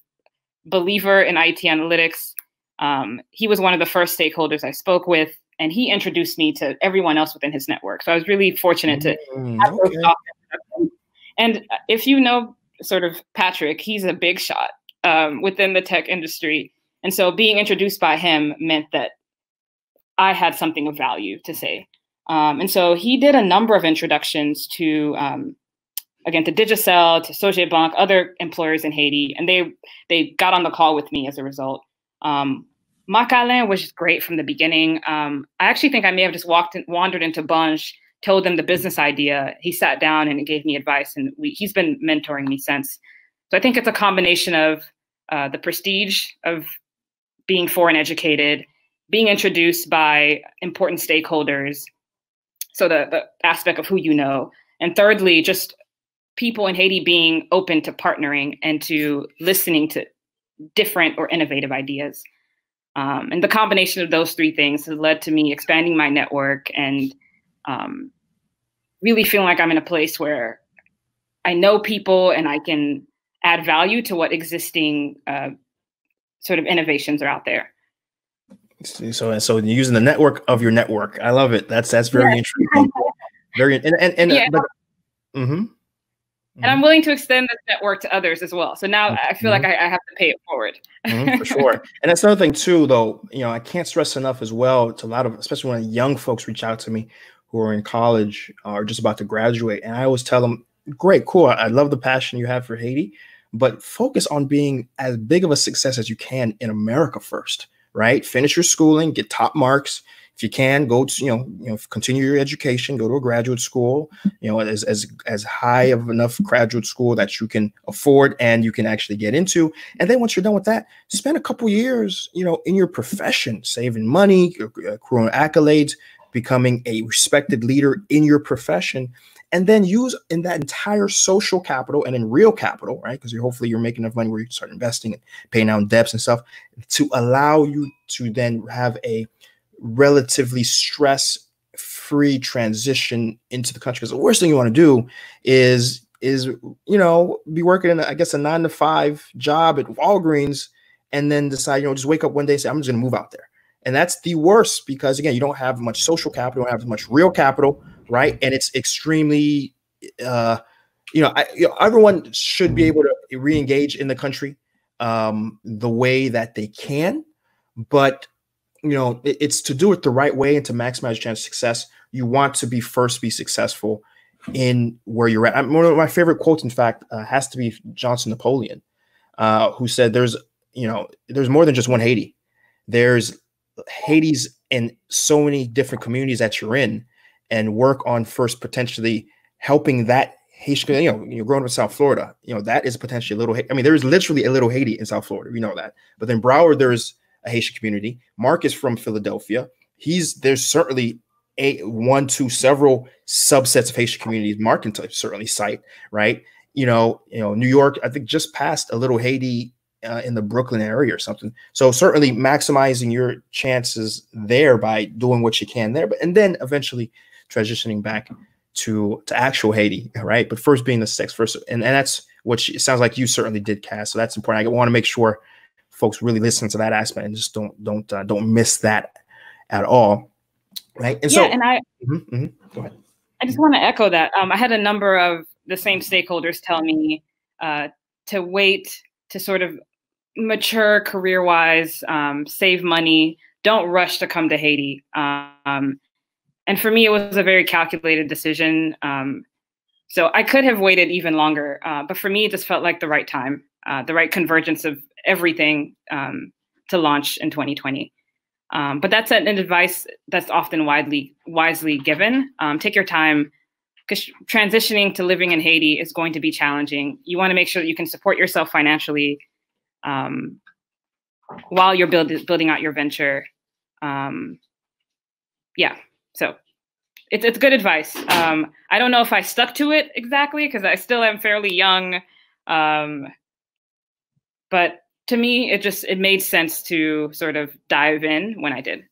believer in Ayiti analytics. Um, he was one of the first stakeholders I spoke with and he introduced me to everyone else within his network. So I was really fortunate to mm, have okay. those And if you know sort of Patrick, he's a big shot um, within the tech industry. And so being introduced by him meant that I had something of value to say. Um, and so he did a number of introductions to, um, again, to Digicel, to Societe Bank, other employers in Haiti, and they they got on the call with me as a result. Um, Marc Alain was great from the beginning. Um, I actually think I may have just walked in, wandered into Banj, told them the business idea. He sat down and gave me advice, and we, he's been mentoring me since. So I think it's a combination of uh, the prestige of being foreign educated, being introduced by important stakeholders, so the, the aspect of who you know, and thirdly, just people in Haiti being open to partnering and to listening to different or innovative ideas. Um, and the combination of those three things has led to me expanding my network and um, really feeling like I'm in a place where I know people and I can add value to what existing uh, sort of innovations are out there. So, so using the network of your network, I love it. That's that's very interesting. Very and and, and yeah. Uh, but, mm-hmm. And I'm mm-hmm. willing to extend this network to others as well. So now I feel mm-hmm. like I, I, have to pay it forward. mm-hmm, for sure. And that's another thing too, though. You know, I can't stress enough as well to a lot of, especially when young folks reach out to me who are in college or just about to graduate, and I always tell them, "Great, cool. I love the passion you have for Haiti, but focus on being as big of a success as you can in America first. Right? Finish your schooling, get top marks." If you can go to you know you know continue your education go to a graduate school you know as as as high of enough graduate school that you can afford and you can actually get into. And then once you're done with that spend a couple years you know in your profession saving money uh, accruing accolades becoming a respected leader in your profession and then use in that entire social capital and in real capital right? Because you're hopefully you're making enough money where you start investing and paying down debts and stuff to allow you to then have a relatively stress free transition into the country. Because the worst thing you want to do is is you know be working in I guess a nine to five job at Walgreens and then decide you know just wake up one day and say I'm just gonna move out there. And that's the worst because again you don't have much social capital don't have much real capital right? And it's extremely uh you know, I, you know everyone should be able to re-engage in the country um the way that they can but you know, it, it's to do it the right way and to maximize your chance of success. You want to be first, be successful in where you're at. I one of my favorite quotes, in fact, uh, has to be Johnson Napoleon, uh, who said, "There's, you know, there's more than just one Haiti. There's Haitis in so many different communities that you're in, and work on first potentially helping that Haitian. You know, you're growing up in South Florida. You know, that is potentially a little. I mean, there is literally a little Haiti in South Florida. We know that. But then Broward, there's a Haitian community. Mark is from Philadelphia. He's there's certainly a one, two, several subsets of Haitian communities. Mark can certainly cite, right? You know, you know, New York, I think just passed a little Haiti uh, in the Brooklyn area or something. So certainly maximizing your chances there by doing what you can there, but and then eventually transitioning back to to actual Haiti, right? But first being the sex first, and, and that's what she, it sounds like you certainly did, Cass. So that's important. I want to make sure folks really listen to that aspect and just don't don't uh, don't miss that at all right? And yeah, so and i mm-hmm, mm-hmm. go ahead. I just want to echo that. Um, i had a number of the same stakeholders tell me uh, to wait to sort of mature career wise um, save money don't rush to come to haiti. Um, and for me it was a very calculated decision um, so I could have waited even longer, uh, but for me, this felt like the right time, uh, the right convergence of everything um, to launch in 2020. Um, but that's an, an, advice that's often widely wisely given. Um, take your time because transitioning to living in Haiti is going to be challenging. You want to make sure that you can support yourself financially um, while you're build, building out your venture. Um, yeah, so it's it's good advice. Um, I don't know if I stuck to it exactly because I still am fairly young, um, but to me, it just it made sense to sort of dive in when I did.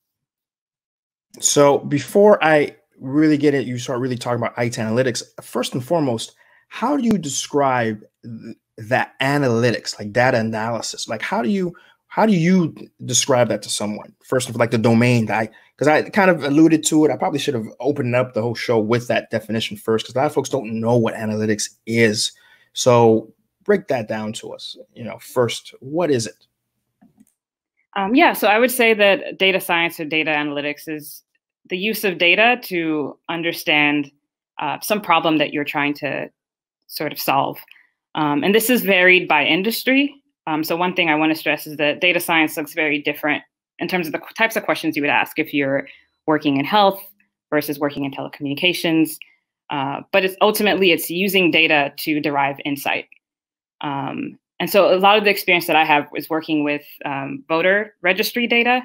So before I really get it, you start really talking about Ayiti analytics. First and foremost, how do you describe th- that analytics, like data analysis? Like how do you how do you describe that to someone? First of all, like the domain I because I kind of alluded to it. I probably should have opened up the whole show with that definition first, because a lot of folks don't know what analytics is. So break that down to us. You know, first, what is it? Um, yeah, so I would say that data science or data analytics is the use of data to understand uh, some problem that you're trying to sort of solve. Um, and this is varied by industry. Um, so one thing I want to stress is that data science looks very different in terms of the types of questions you would ask if you're working in health versus working in telecommunications. Uh, but it's ultimately it's using data to derive insight. Um, and so a lot of the experience that I have is working with um, voter registry data.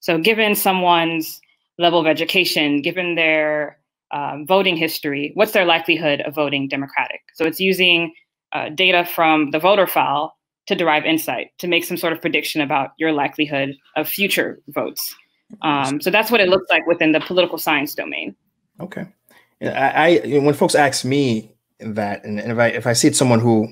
So given someone's level of education, given their um, voting history, what's their likelihood of voting Democratic? So it's using uh, data from the voter file to derive insight, to make some sort of prediction about your likelihood of future votes. Um, so that's what it looks like within the political science domain. Okay. I, I when folks ask me that, and, if I if I see it's someone who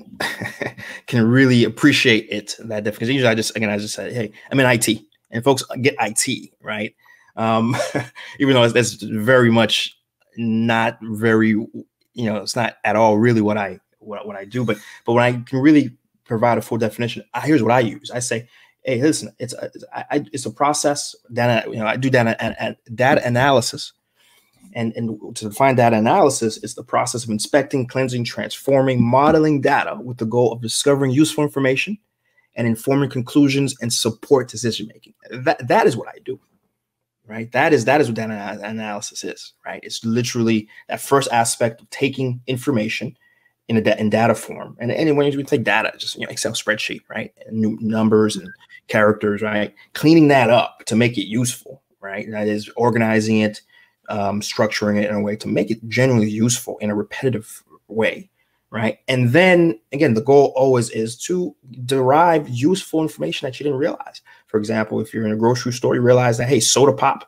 can really appreciate it, that because usually I just again I just say, hey, I'm in IT, and folks get IT right, um, even though that's very much not very, you know, it's not at all really what I what, what I do, but but when I can really provide a full definition. Here's what I use. I say, hey, listen, it's a, it's a process. Data, you know, I do data and data analysis, and and to define data analysis is the process of inspecting, cleansing, transforming, modeling data with the goal of discovering useful information and informing conclusions and support decision making. That that is what I do. Right. That is that is what data analysis is. Right. It's literally that first aspect of taking information in a in data form. And anyway, we take data, just you know, Excel spreadsheet, right? And numbers and characters, right? Cleaning that up to make it useful, right? That is organizing it, um, structuring it in a way to make it genuinely useful in a repetitive way, right? And then again, the goal always is to derive useful information that you didn't realize. For example, if you're in a grocery store, you realize that hey, soda pop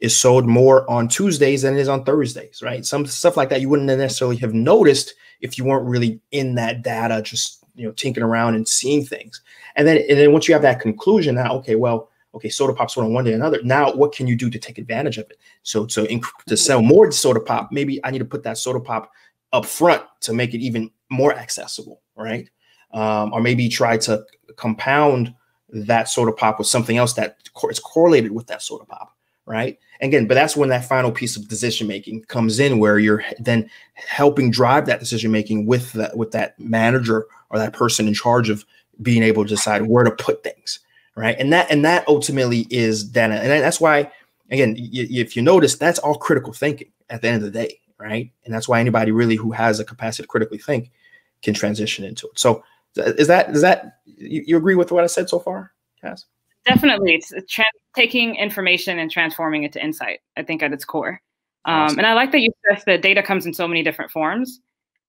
is sold more on Tuesdays than it is on Thursdays, right? Some stuff like that you wouldn't necessarily have noticed if you weren't really in that data, just you know, tinkering around and seeing things. And then and then once you have that conclusion, now okay, well, okay, soda pop's one on one day another. Now what can you do to take advantage of it? So so to sell more soda pop, maybe I need to put that soda pop up front to make it even more accessible, right? Um, or maybe try to compound that soda pop with something else that is correlated with that soda pop right? Again, but that's when that final piece of decision making comes in, where you're then helping drive that decision making with that with that manager or that person in charge of being able to decide where to put things, right? And that and that ultimately is data, and that's why, again, if you notice, that's all critical thinking at the end of the day, right? And that's why anybody really who has a capacity to critically think can transition into it. So, is that is that you, you agree with what I said so far, Cass? Definitely, it's tra- taking information and transforming it to insight. I think at its core, um, awesome. and I like that you stress that data comes in so many different forms.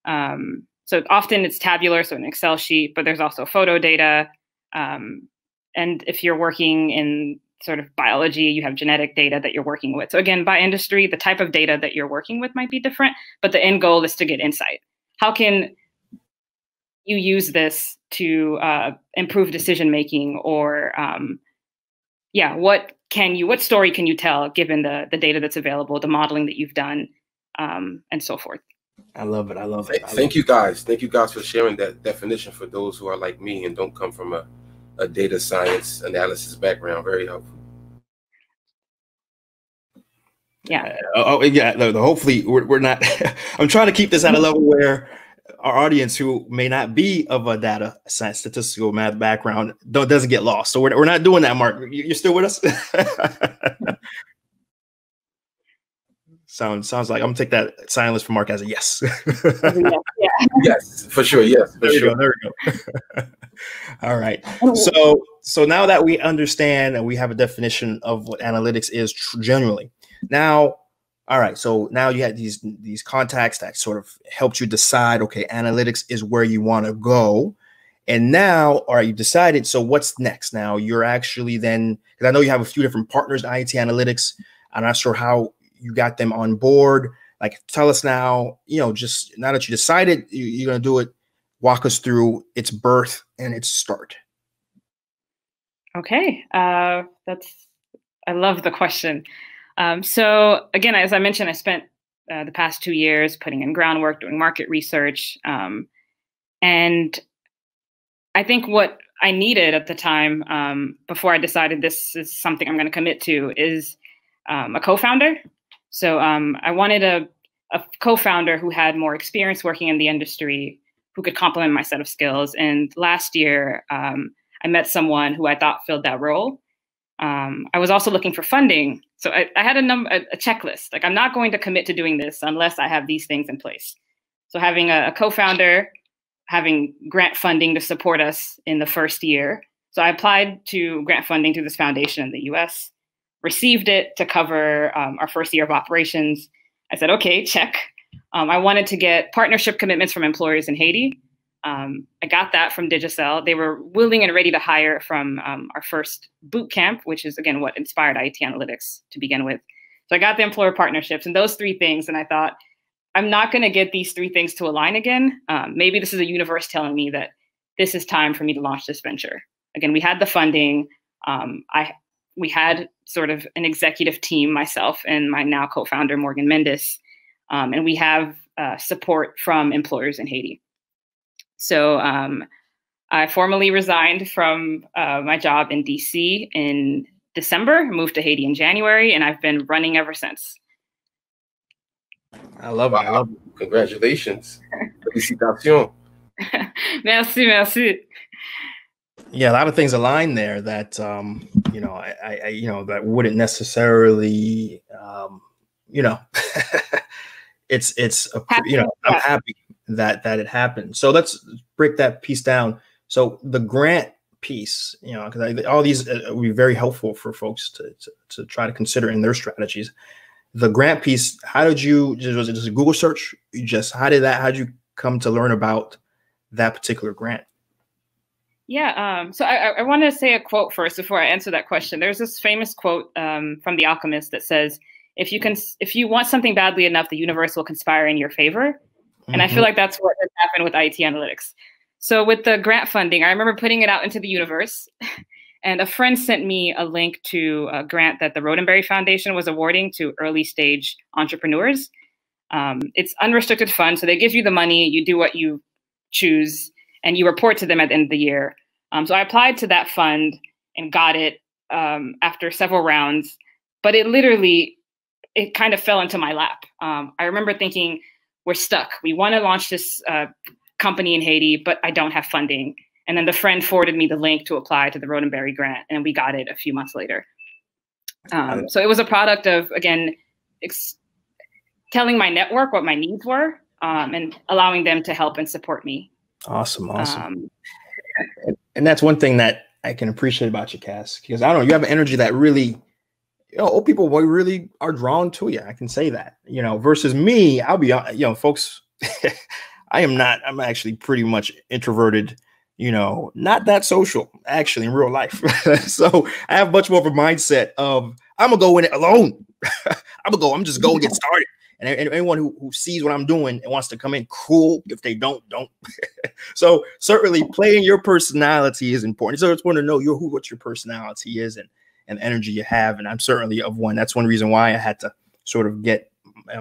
Um, so often it's tabular, so an Excel sheet, but there's also photo data. Um, and if you're working in sort of biology, you have genetic data that you're working with. So again, by industry, the type of data that you're working with might be different, but the end goal is to get insight. How can you use this to uh, improve decision making or um, yeah what can you what story can you tell given the the data that's available the modeling that you've done um, and so forth? I love it. I love it. I thank love you guys. Thank you guys for sharing that definition for those who are like me and don't come from a, a data science analysis background very helpful Yeah. Uh, oh, yeah. No, no, hopefully, we're, we're not. I'm trying to keep this at a level where our audience who may not be of a data science statistical math background doesn't get lost. So we're, we're not doing that, Mark. You're still with us? sounds sounds like I'm gonna take that silence from Mark as a yes. yeah. Yes, for sure. Yes, for there sure. Go, there we go. All right. So so now that we understand and we have a definition of what analytics is generally, now all right so now you had these these contacts that sort of helped you decide okay analytics is where you want to go and now all right you decided so what's next now you're actually then because i know you have a few different partners in Ayiti analytics i'm not sure how you got them on board like tell us now you know just now that you decided you're going to do it walk us through its birth and its start okay uh that's i love the question um, so again, as I mentioned, I spent uh, the past two years putting in groundwork, doing market research, um, and I think what I needed at the time um, before I decided this is something I'm going to commit to is um, a co-founder. So um, I wanted a, a co-founder who had more experience working in the industry, who could complement my set of skills. And last year, um, I met someone who I thought filled that role. Um, I was also looking for funding. So I, I had a number, a, a, checklist. Like I'm not going to commit to doing this unless I have these things in place. So having a, a co-founder, having grant funding to support us in the first year. So I applied to grant funding through this foundation in the U.S. Received it to cover um, our first year of operations. I said, okay, check. Um, I wanted to get partnership commitments from employers in Haiti. Um, I got that from Digicel. They were willing and ready to hire from um, our first boot camp, which is again what inspired Ayiti analytics to begin with. So I got the employer partnerships and those three things, and I thought, I'm not going to get these three things to align again. Um, maybe this is a universe telling me that this is time for me to launch this venture. Again, we had the funding. Um, I we had sort of an executive team, myself and my now co-founder Morgan Mendes, um, and we have uh, support from employers in Haiti. So um, I formally resigned from uh, my job in DC in December, moved to Haiti in January, and I've been running ever since. I love wow. it. I love it. Congratulations. Félicitations. merci, merci. Yeah, a lot of things align there that um, you know, I, I you know, that wouldn't necessarily um, you know, it's it's a, you know, I'm happy that that it happened. So let's break that piece down. So the grant piece, you know, because all these uh, will be very helpful for folks to, to, to try to consider in their strategies. The grant piece, how did you? Was it just a Google search? You just how did that? How did you come to learn about that particular grant? Yeah, um, so I, I want to say a quote first before I answer that question. There's this famous quote um, from The Alchemist that says, "If you can, if you want something badly enough, the universe will conspire in your favor." And I feel mm-hmm. like that's what has happened with Ayiti analytics. So with the grant funding, I remember putting it out into the universe. And a friend sent me a link to a grant that the Roddenberry Foundation was awarding to early stage entrepreneurs. Um, it's unrestricted fund, so they give you the money, you do what you choose, and you report to them at the end of the year. Um, so I applied to that fund and got it um, after several rounds, but it literally it kind of fell into my lap. Um, I remember thinking, we're stuck. We want to launch this uh, company in Haiti, but I don't have funding. And then the friend forwarded me the link to apply to the Roddenberry grant, and we got it a few months later. Um, so it was a product of again telling my network what my needs were um, and allowing them to help and support me. Awesome, awesome. Um, and, and that's one thing that I can appreciate about you, Cass, because I don't know you have an energy that really you know, old people really are drawn to you. I can say that, you know, versus me, I'll be, you know, folks, I am not, I'm actually pretty much introverted, you know, not that social actually in real life. so I have much more of a mindset of I'm gonna go in it alone. I'm gonna go, I'm just going to get started. And, and anyone who, who sees what I'm doing and wants to come in, cool. If they don't, don't. so certainly playing your personality is important. So it's important to know your who what your personality is and and energy you have. And I'm certainly of one. That's one reason why I had to sort of get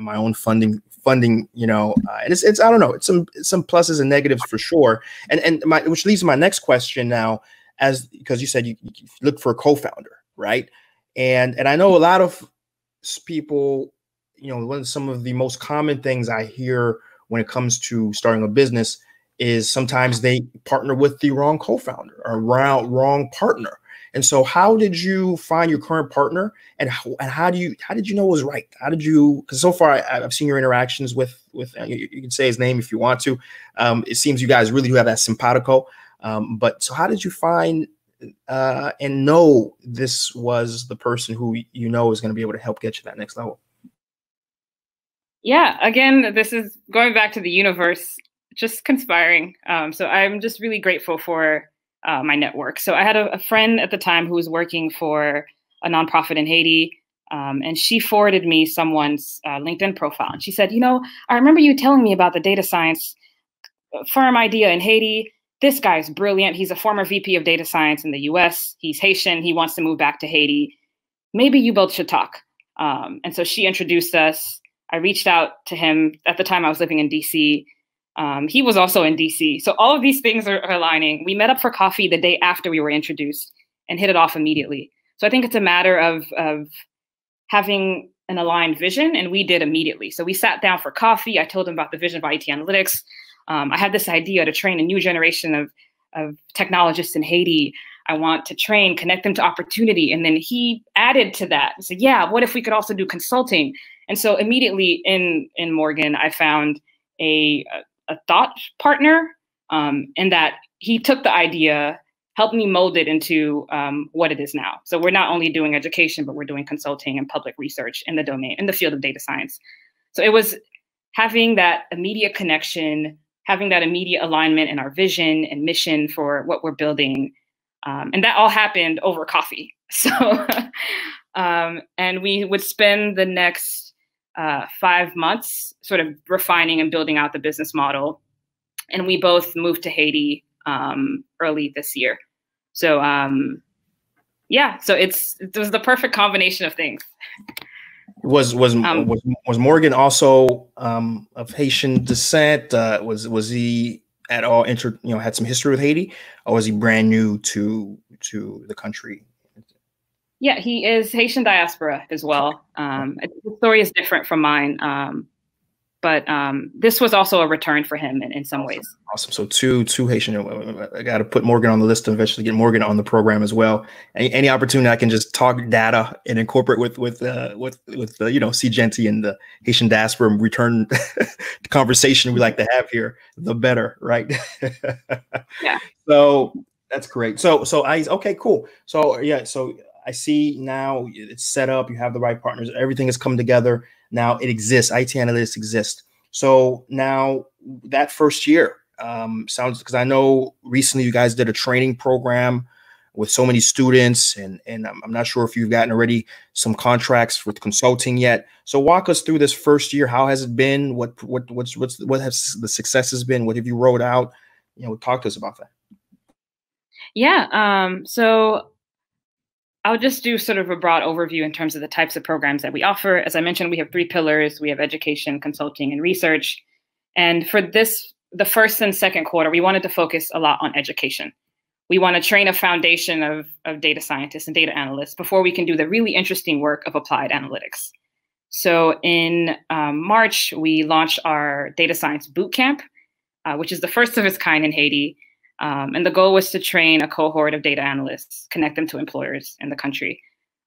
my own funding funding you know uh, and it's, it's i don't know it's some some pluses and negatives for sure and and my which leads to my next question now as because you said you, you look for a co-founder right and and i know a lot of people you know, one of some of the most common things I hear when it comes to starting a business is sometimes they partner with the wrong co-founder or wrong wrong partner. And so, how did you find your current partner, and how, and how do you how did you know it was right? How did you? Because so far, I, have seen your interactions with with you, you, can say his name if you want to. Um, it seems you guys really do have that simpatico. Um, but so, how did you find uh, and know this was the person who you know is going to be able to help get you that next level? Yeah, again, this is going back to the universe just conspiring. Um, so I'm just really grateful for uh, my network. So I had a, a, friend at the time who was working for a nonprofit in Haiti, um, and she forwarded me someone's uh, LinkedIn profile. And she said, You know, I remember you telling me about the data science uh, firm idea in Haiti. This guy's brilliant. He's a former VP of data science in the US. He's Haitian. He wants to move back to Haiti. Maybe you both should talk. Um, and so she introduced us. I reached out to him. At the time, I was living in DC. Um, he was also in DC. So all of these things are, are, aligning. We met up for coffee the day after we were introduced and hit it off immediately. So I think it's a matter of, of having an aligned vision, and we did immediately. So we sat down for coffee. I told him about the vision of Ayiti analytics. Um, I had this idea to train a new generation of, of technologists in Haiti. I want to train, connect them to opportunity. And then he added to that and said, yeah, what if we could also do consulting? And so immediately in, in Morgan, I found a, a thought partner um, in that he took the idea, helped me mold it into um, what it is now. So we're not only doing education, but we're doing consulting and public research in the domain, in the field of data science. So it was having that immediate connection, having that immediate alignment in our vision and mission for what we're building. Um, and that all happened over coffee. So, um, and we would spend the next uh, five months, sort of refining and building out the business model. And we both moved to Haiti um, early this year. So um, yeah, so it's it was the perfect combination of things. Was was um, was, was Morgan also um, of Haitian descent? Uh, was was he at all inter you know had some history with Haiti, or was he brand new to to the country? Yeah, he is Haitian diaspora as well. Um, the story is different from mine, um, but um, this was also a return for him in, in some ways. Awesome. So two two Haitian. I got to put Morgan on the list to eventually get Morgan on the program as well. Any, any opportunity I can just talk data and incorporate with with uh, with with uh, you know C and the Haitian diaspora and return the conversation we like to have here, the better, right? yeah. So that's great. So so I okay cool. So yeah so I see now it's set up. You have the right partners. Everything has come together. Now it exists. Ayiti analytics exists. So now that first year um, sounds because I know recently you guys did a training program with so many students, and and I'm, not sure if you've gotten already some contracts with consulting yet. So walk us through this first year. How has it been? What what what's what's what has the successes been? What have you wrote out? You know, talk to us about that. Yeah. Um, so I'll just do sort of a broad overview in terms of the types of programs that we offer. As I mentioned, we have three pillars. We have education, consulting, and research. And for this, the first and second quarter, we wanted to focus a lot on education. We want to train a foundation of, of data scientists and data analysts before we can do the really interesting work of applied analytics. So in um, March, we launched our data science bootcamp, uh, which is the first of its kind in Haiti. Um, and the goal was to train a cohort of data analysts, connect them to employers in the country.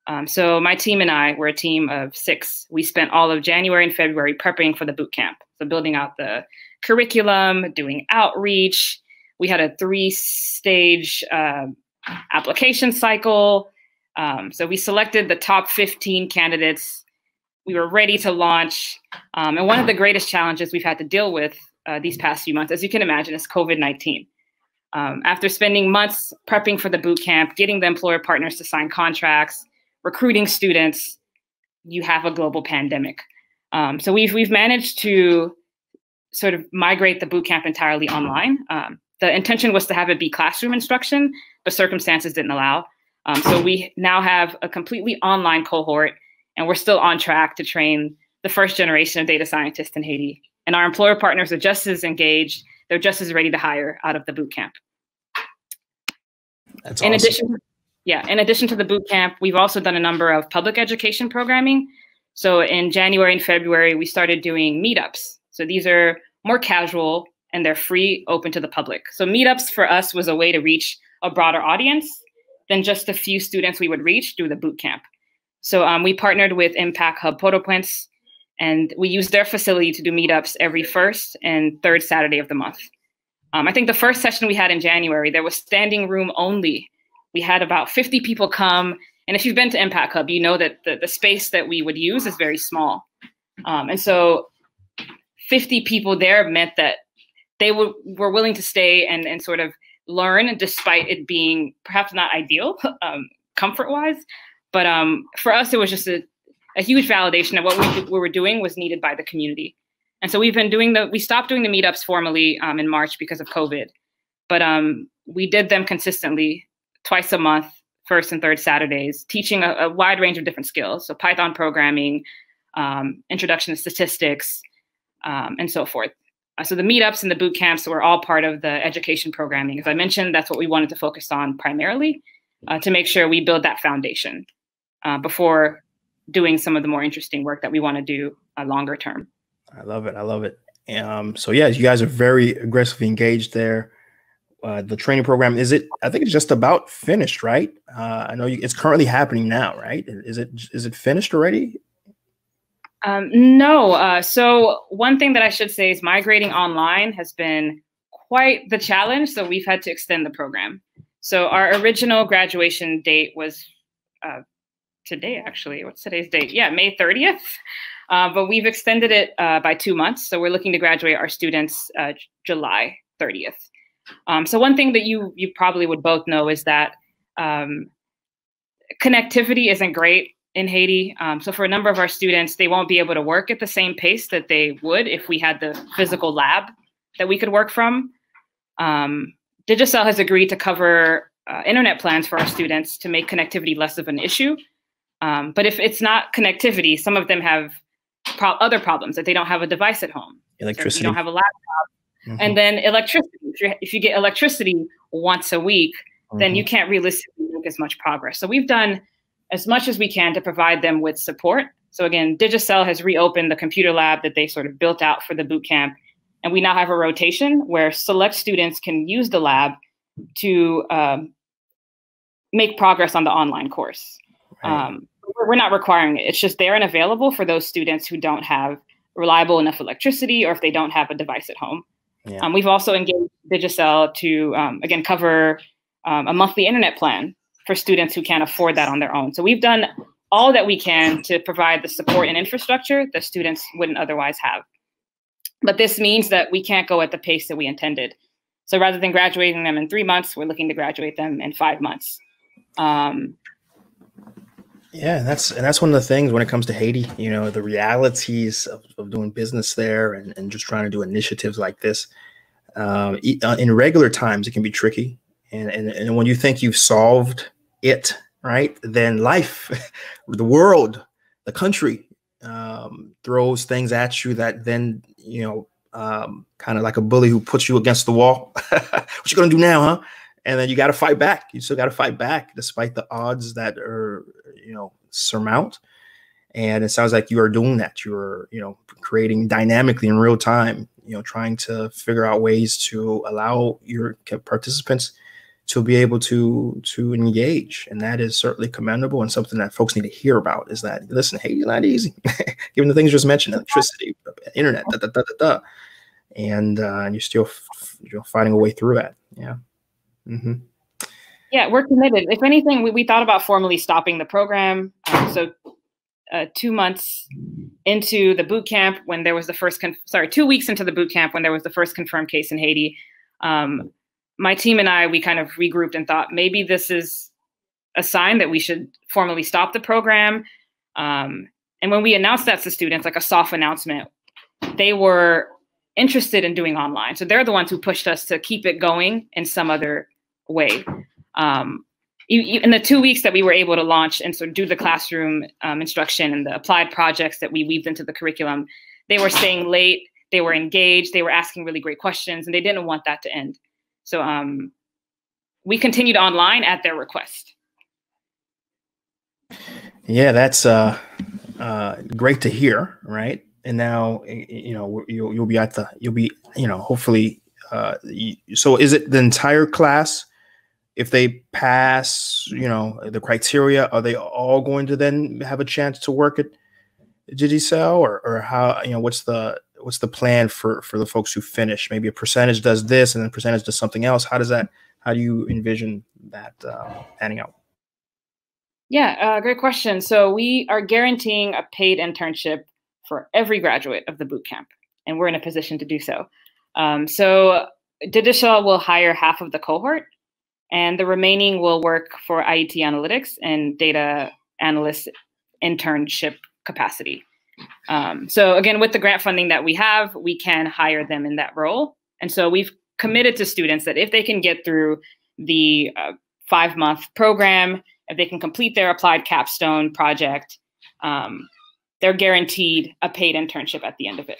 Um, so my team and I were a team of six. We spent all of January and February prepping for the boot camp. So building out the curriculum, doing outreach. We had a three-stage uh, application cycle. Um, so we selected the top 15 candidates. We were ready to launch. Um, and one of the greatest challenges we've had to deal with uh, these past few months, as you can imagine, is COVID-19. Um, after spending months prepping for the boot camp, getting the employer partners to sign contracts, recruiting students, you have a global pandemic. Um, so we've we've managed to sort of migrate the boot camp entirely online. Um, the intention was to have it be classroom instruction, but circumstances didn't allow. Um, so we now have a completely online cohort, and we're still on track to train the first generation of data scientists in Haiti. And our employer partners are just as engaged they're just as ready to hire out of the boot camp. That's in awesome. addition, yeah, in addition to the boot camp, we've also done a number of public education programming. So in January and February, we started doing meetups. So these are more casual and they're free, open to the public. So meetups for us was a way to reach a broader audience than just a few students we would reach through the boot camp. So um, we partnered with Impact Hub Port-au-Prince, and we use their facility to do meetups every first and third Saturday of the month. Um, I think the first session we had in January, there was standing room only. We had about 50 people come. And if you've been to Impact Hub, you know that the, the space that we would use is very small. Um, and so 50 people there meant that they were, were willing to stay and, and sort of learn despite it being perhaps not ideal um, comfort wise. But um, for us, it was just a, a huge validation of what we, we, were doing was needed by the community. And so we've been doing the, we stopped doing the meetups formally um, in March because of COVID, but um, we did them consistently twice a month, first and third Saturdays, teaching a, a wide range of different skills. So Python programming, um, introduction to statistics, um, and so forth. Uh, so the meetups and the boot camps were all part of the education programming. As I mentioned, that's what we wanted to focus on primarily uh, to make sure we build that foundation uh, before doing some of the more interesting work that we want to do uh, longer term. I love it. I love it. Um, so yeah, you guys are very aggressively engaged there. Uh, the training program is it? I think it's just about finished, right? Uh, I know you, it's currently happening now, right? Is it is it finished already? Um, no. Uh, so one thing that I should say is migrating online has been quite the challenge. So we've had to extend the program. So our original graduation date was uh, today, actually. What's today's date? Yeah, May 30th. Uh, but we've extended it uh, by two months. So we're looking to graduate our students uh, July 30th. Um, so one thing that you you probably would both know is that um, connectivity isn't great in Haiti. Um, so for a number of our students, they won't be able to work at the same pace that they would if we had the physical lab that we could work from. Um, Digicel has agreed to cover uh, internet plans for our students to make connectivity less of an issue. Um, but if it's not connectivity, some of them have pro other problems that they don't have a device at home. Electricity. You don't have a laptop. Mm -hmm. And then electricity. If, if, you get electricity once a week, mm -hmm. then you mm-hmm. can't realistically make as much progress. So we've done as much as we can to provide them with support. So again, Digicel has reopened the computer lab that they sort of built out for the boot camp. And we now have a rotation where select students can use the lab to um, make progress on the online course. Right. Um, we're not requiring it. It's just there and available for those students who don't have reliable enough electricity or if they don't have a device at home. Yeah. Um, we've also engaged Digicel to, um, again, cover um, a monthly internet plan for students who can't afford that on their own. So we've done all that we can to provide the support and infrastructure that students wouldn't otherwise have. But this means that we can't go at the pace that we intended. So rather than graduating them in three months, we're looking to graduate them in five months. Um, yeah, that's and that's one of the things when it comes to Haiti. You know, the realities of, of doing business there and, and just trying to do initiatives like this. Um, uh, in regular times, it can be tricky, and, and and when you think you've solved it, right, then life, the world, the country um, throws things at you that then you know, um, kind of like a bully who puts you against the wall. what you gonna do now, huh? and then you got to fight back. You still got to fight back despite the odds that are, you know, surmount. And it sounds like you are doing that. You're, you know, creating dynamically in real time, you know, trying to figure out ways to allow your participants to be able to to engage. And that is certainly commendable and something that folks need to hear about is that listen, hey, it's not easy. Given the things just mentioned, electricity, internet, da, da, da, da, da. and uh, you're still you're finding a way through that. Yeah. Mm-hmm. Yeah, we're committed. If anything, we, we thought about formally stopping the program. Um, so, uh, two months into the boot camp, when there was the first, sorry, two weeks into the boot camp, when there was the first confirmed case in Haiti, um, my team and I, we kind of regrouped and thought maybe this is a sign that we should formally stop the program. Um, and when we announced that to students, like a soft announcement, they were interested in doing online. So they're the ones who pushed us to keep it going in some other way. Um, you, you, in the two weeks that we were able to launch and sort of do the classroom um, instruction and the applied projects that we weaved into the curriculum, they were staying late, they were engaged, they were asking really great questions, and they didn't want that to end. So um, we continued online at their request. Yeah, that's uh, uh, great to hear, right? And now you know you'll you'll be at the you'll be you know hopefully. Uh, so is it the entire class? If they pass, you know, the criteria, are they all going to then have a chance to work at Digicel, or or how you know what's the what's the plan for for the folks who finish? Maybe a percentage does this, and then percentage does something else. How does that? How do you envision that uh, panning out? Yeah, uh, great question. So we are guaranteeing a paid internship for every graduate of the boot camp, and we're in a position to do so. Um, so Digicel will hire half of the cohort, and the remaining will work for Ayiti Analytics and data analyst internship capacity. Um, so again, with the grant funding that we have, we can hire them in that role. And so we've committed to students that if they can get through the uh, five month program if they can complete their applied capstone project, um, they're guaranteed a paid internship at the end of it.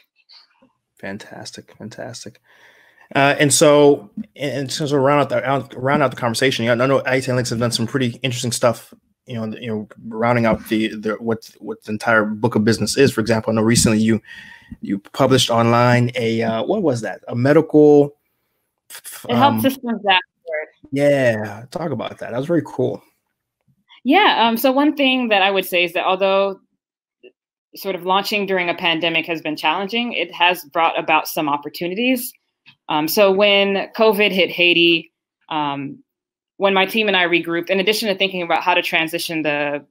Fantastic, fantastic. Uh, and so, and since we're round out the round out the conversation, you know, I know Ayiti Analytics have done some pretty interesting stuff. You know, you know, rounding out the the what what the entire book of business is. For example, I know recently you you published online a uh, what was that? A medical. It um, systems dashboard. Yeah, talk about that. That was very cool. Yeah. Um, so one thing that I would say is that although sort of launching during a pandemic has been challenging, it has brought about some opportunities. Um, so when COVID hit Haiti, um, when my team and I regrouped, in addition to thinking about how to transition the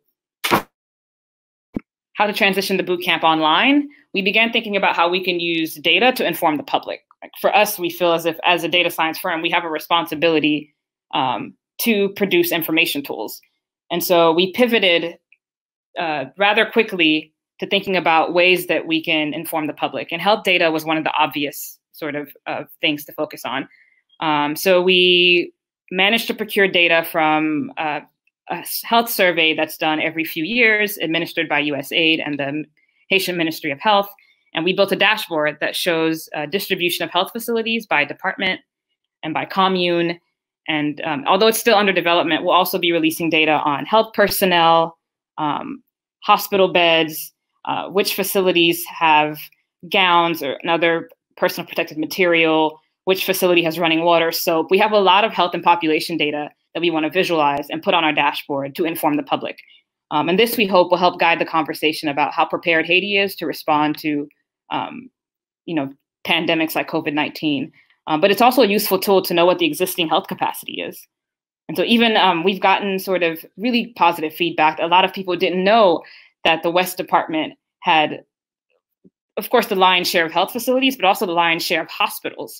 how to transition the bootcamp online, we began thinking about how we can use data to inform the public. Like for us, we feel as if as a data science firm, we have a responsibility um, to produce information tools. And so we pivoted uh, rather quickly to thinking about ways that we can inform the public. And health data was one of the obvious sort of uh, things to focus on. Um, so we managed to procure data from uh, a health survey that's done every few years, administered by USAID and the Haitian Ministry of Health. And we built a dashboard that shows distribution of health facilities by department and by commune and um, although it's still under development, we'll also be releasing data on health personnel, um, hospital beds, uh, which facilities have gowns or another personal protective material, which facility has running water, soap. We have a lot of health and population data that we want to visualize and put on our dashboard to inform the public. Um, and this, we hope, will help guide the conversation about how prepared Haiti is to respond to, um, you know, pandemics like COVID-19. Um, but it's also a useful tool to know what the existing health capacity is. And so even um, we've gotten sort of really positive feedback. A lot of people didn't know that the West Department had, of course, the lion's share of health facilities, but also the lion's share of hospitals.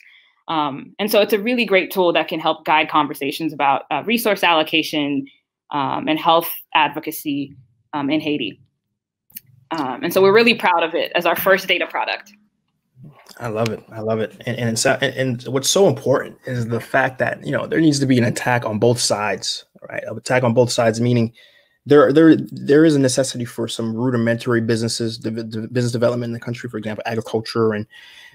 Um, and so it's a really great tool that can help guide conversations about uh, resource allocation um, and health advocacy um, in Haiti. Um, and so we're really proud of it as our first data product. I love it. I love it. And and, it's, and what's so important is the fact that you know there needs to be an attack on both sides, right? An attack on both sides, meaning there there there is a necessity for some rudimentary businesses, the business development in the country, for example, agriculture and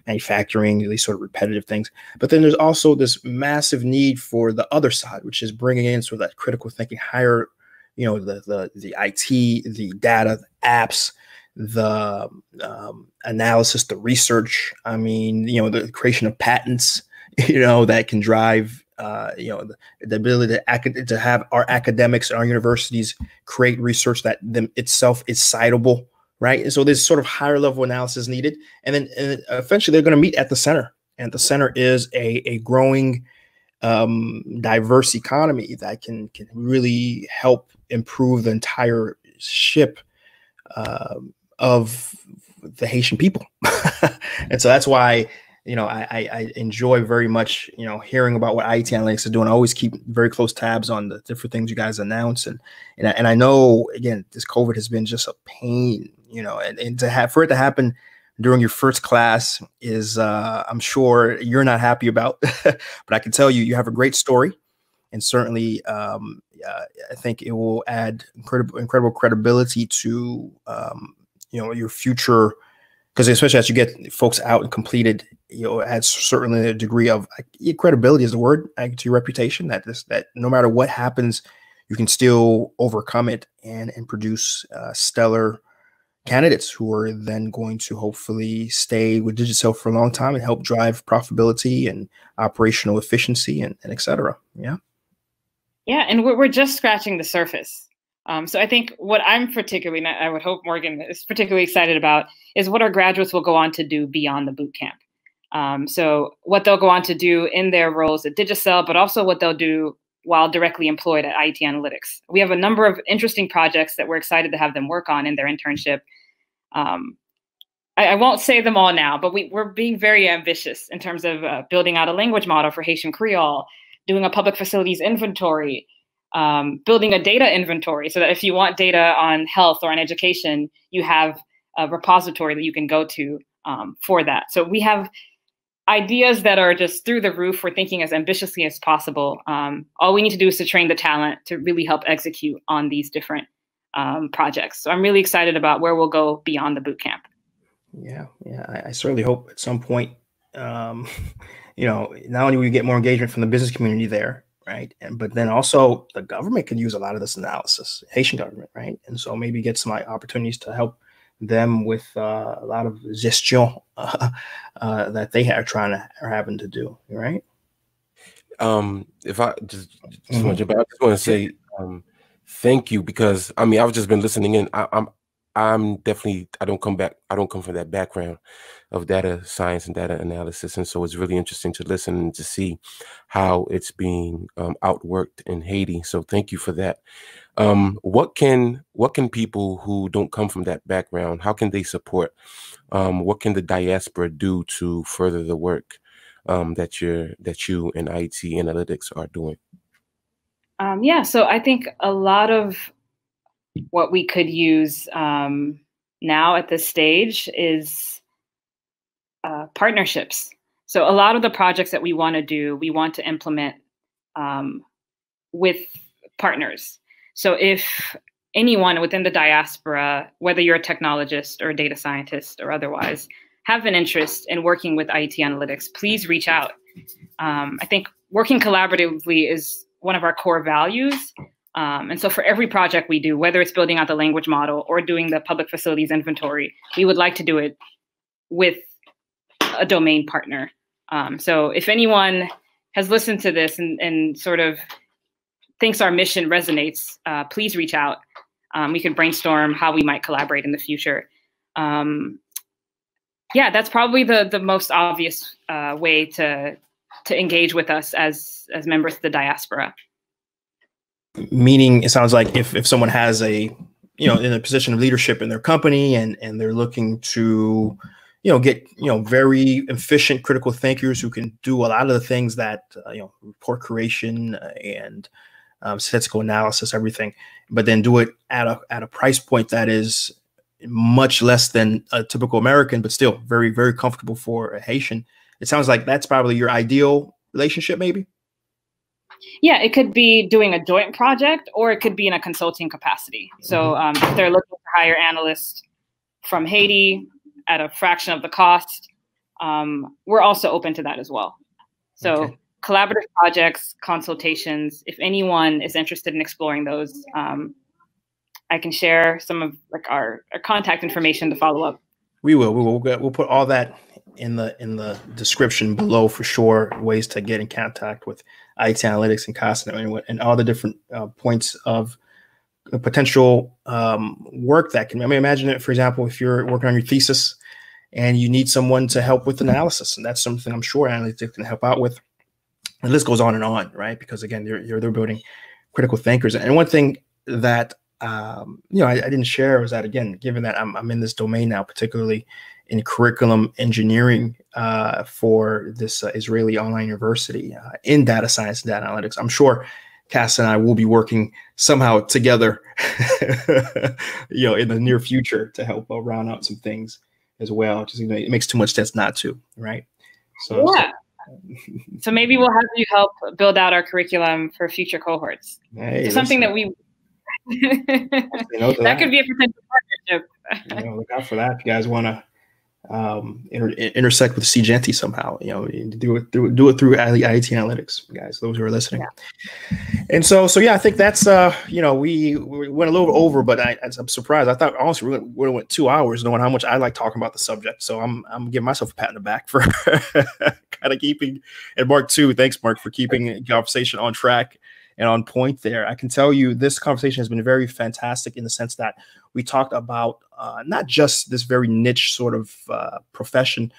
manufacturing, these sort of repetitive things. But then there's also this massive need for the other side, which is bringing in sort of that critical thinking, higher, you know, the the the IT, the data, the apps the um, analysis, the research. I mean, you know, the creation of patents, you know, that can drive, uh, you know, the, the ability to, to have our academics and our universities create research that them itself is citable, right? And so there's sort of higher level analysis needed. And then and eventually they're going to meet at the center. And the center is a, a growing, um, diverse economy that can, can really help improve the entire ship um, of the Haitian people. and so that's why, you know, I, I, enjoy very much, you know, hearing about what Ayiti Analytics is doing. I always keep very close tabs on the different things you guys announce. And, and, I, and I know, again, this COVID has been just a pain, you know, and, and to have, for it to happen during your first class is, uh, I'm sure you're not happy about, but I can tell you, you have a great story. And certainly, um, uh, I think it will add incredible, incredible credibility to um, you know your future because especially as you get folks out and completed you know adds certainly a degree of credibility is the word to your reputation that this that no matter what happens you can still overcome it and and produce uh, stellar candidates who are then going to hopefully stay with Digicel for a long time and help drive profitability and operational efficiency and, and et cetera. Yeah. Yeah, and we're, we're just scratching the surface. Um, so I think what I'm particularly, I would hope Morgan is particularly excited about, is what our graduates will go on to do beyond the boot camp. Um, so what they'll go on to do in their roles at Digicel, but also what they'll do while directly employed at Ayiti Analytics. We have a number of interesting projects that we're excited to have them work on in their internship. Um, I, I, won't say them all now, but we, are being very ambitious in terms of uh, building out a language model for Haitian Creole, doing a public facilities inventory, um, building a data inventory so that if you want data on health or on education, you have a repository that you can go to um, for that. So we have ideas that are just through the roof. We're thinking as ambitiously as possible. Um, all we need to do is to train the talent to really help execute on these different um, projects. So I'm really excited about where we'll go beyond the boot camp. Yeah, yeah. I, I certainly hope at some point, um, you know, not only we get more engagement from the business community there, right, and but then also the government can use a lot of this analysis, Haitian government, right, and so maybe get some opportunities to help them with uh, a lot of gestion uh, uh, that they are trying to are having to do. Right. Um, if I just, just mm-hmm. want to, I just want to say um, thank you because I mean I've just been listening in. I, I'm I'm definitely I don't come back I don't come from that background of data science and data analysis, and so it's really interesting to listen and to see how it's being um, outworked in Haiti. So thank you for that. Um, what can what can people who don't come from that background how can they support? Um, what can the diaspora do to further the work um, that you're that you and Ayiti Analytics are doing? Um, yeah, so I think a lot of what we could use um, now at this stage is uh, partnerships. So a lot of the projects that we want to do, we want to implement um, with partners. So if anyone within the diaspora, whether you're a technologist or a data scientist or otherwise, have an interest in working with Ayiti Analytics, please reach out. Um, I think working collaboratively is one of our core values. Um, and so for every project we do, whether it's building out the language model or doing the public facilities inventory, we would like to do it with a domain partner. Um, so if anyone has listened to this and, and sort of thinks our mission resonates, uh, please reach out. Um, we could brainstorm how we might collaborate in the future. Um, yeah, that's probably the the most obvious uh, way to to engage with us as as members of the diaspora meaning it sounds like if, if someone has a you know in a position of leadership in their company and and they're looking to you know get you know very efficient critical thinkers who can do a lot of the things that uh, you know report creation and um, statistical analysis everything but then do it at a at a price point that is much less than a typical american but still very very comfortable for a haitian. It sounds like that's probably your ideal relationship maybe yeah, it could be doing a joint project or it could be in a consulting capacity. So mm-hmm. um, if they're looking to hire analysts from Haiti at a fraction of the cost, um, we're also open to that as well. So okay. collaborative projects, consultations, if anyone is interested in exploring those, um, I can share some of like our, our contact information to follow up. We will. We will. We'll put all that in the in the description below for sure. Ways to get in contact with Ayiti Analytics and Cosino and, and all the different uh, points of potential um, work that can. I mean, imagine it, for example, if you're working on your thesis and you need someone to help with analysis, and that's something I'm sure analytics can help out with. The list goes on and on, right? Because again, they're they're building critical thinkers. And one thing that um, you know I, I, didn't share was that again, given that I'm I'm in this domain now, particularly in curriculum engineering uh, for this uh, Israeli online university uh, in data science and data analytics. I'm sure Cass and I will be working somehow together, you know, in the near future to help uh, round out some things as well. Just you know, it makes too much sense not to, right? So yeah. So, maybe we'll have you help build out our curriculum for future cohorts. Hey, something that we that, that could be a potential partnership. you know, look out for that. If you guys want to um, inter- intersect with SeeJeanty somehow. You know, do it through do it through Ayiti Analytics, guys. Those who are listening. Yeah. And so, so yeah, I think that's uh, you know, we, we went a little over, but I, I'm surprised. I thought honestly we went, we went two hours, knowing how much I like talking about the subject. So I'm I'm giving myself a pat in the back for kind of keeping. And Mark too, thanks Mark for keeping the conversation on track and on point there. I can tell you this conversation has been very fantastic in the sense that we talked about uh, not just this very niche sort of uh, profession,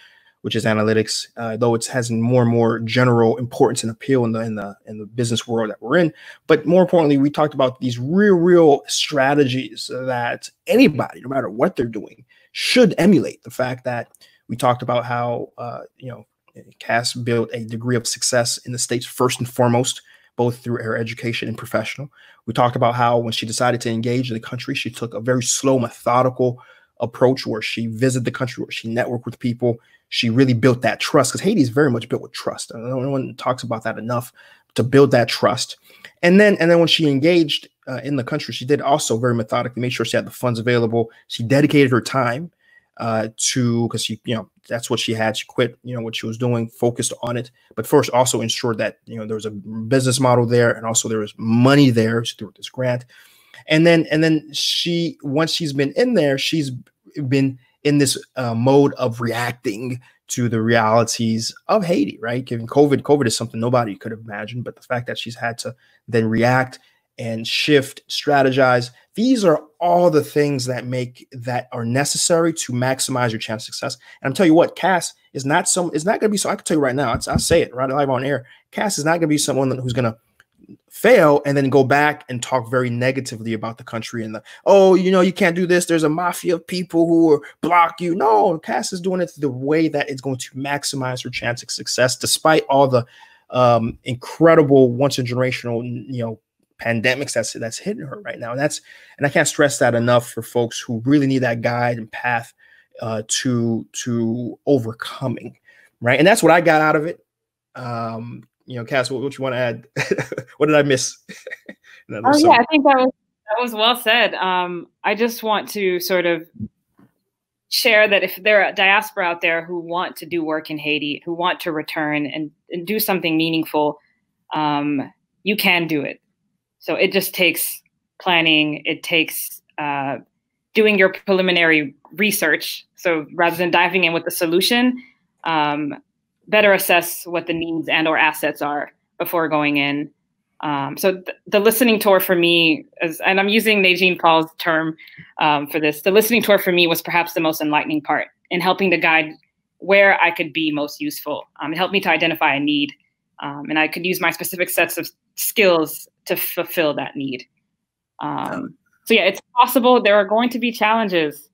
which is analytics, uh, though it has more and more general importance and appeal in the in the in the business world that we're in. But more importantly, we talked about these real, real strategies that anybody, no matter what they're doing, should emulate. The fact that we talked about how uh, you know Cass built a degree of success in the states first and foremost both through her education and professional. We talked about how when she decided to engage in the country, she took a very slow, methodical approach where she visited the country, where she networked with people. She really built that trust because Haiti is very much built with trust. No one talks about that enough to build that trust. And then, and then when she engaged uh, in the country, she did also very methodically make sure she had the funds available. She dedicated her time uh, to because she, you know, that's what she had. She quit, you know, what she was doing, focused on it. But first, also ensured that you know there was a business model there, and also there was money there through this grant. And then, and then she, once she's been in there, she's been in this uh, mode of reacting to the realities of Haiti, right? Given COVID, COVID is something nobody could have imagined, but the fact that she's had to then react and shift, strategize. These are all the things that make that are necessary to maximize your chance of success. And I'm telling you what, Cass is not some is not going to be so. I can tell you right now, I'll say it right live on air. Cass is not going to be someone who's going to fail and then go back and talk very negatively about the country and the oh you know you can't do this there's a mafia of people who will block you no cass is doing it the way that it's going to maximize her chance of success despite all the um incredible once in generational you know pandemics that's that's hitting her right now. And that's and I can't stress that enough for folks who really need that guide and path uh, to to overcoming, right? And that's what I got out of it. Um, you know, Cass, what, what you want to add? what did I miss? oh yeah, I think that was that was well said. Um, I just want to sort of share that if there are diaspora out there who want to do work in Haiti, who want to return and, and do something meaningful, um, you can do it. So it just takes planning. It takes uh, doing your preliminary research. So rather than diving in with the solution, um, better assess what the needs and or assets are before going in. Um, so th- the listening tour for me, is, and I'm using Najeen Paul's term um, for this, the listening tour for me was perhaps the most enlightening part in helping to guide where I could be most useful. Um, it helped me to identify a need, um, and I could use my specific sets of skills to fulfill that need. Um, so yeah, it's possible. There are going to be challenges.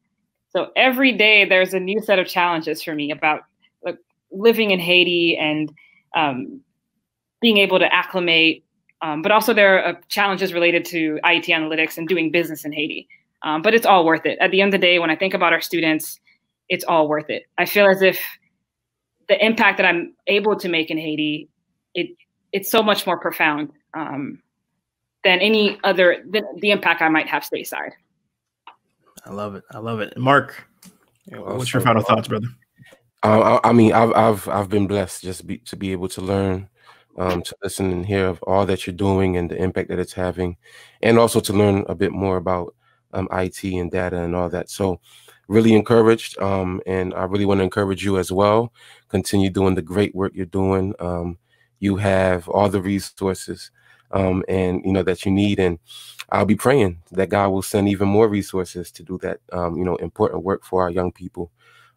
So every day there's a new set of challenges for me about like, living in Haiti and um, being able to acclimate. Um, but also there are uh, challenges related to Ayiti analytics and doing business in Haiti. Um, but it's all worth it. At the end of the day, when I think about our students, it's all worth it. I feel as if the impact that I'm able to make in Haiti, it it's so much more profound. Um, than any other than the impact I might have stateside. I love it. I love it. Mark, what's your final thoughts, brother? Uh, I mean, I've I've I've been blessed just be, to be able to learn, um, to listen and hear of all that you're doing and the impact that it's having, and also to learn a bit more about um, IT and data and all that. So, really encouraged, um, and I really want to encourage you as well. Continue doing the great work you're doing. Um, you have all the resources um, and you know that you need. And I'll be praying that God will send even more resources to do that, um, you know, important work for our young people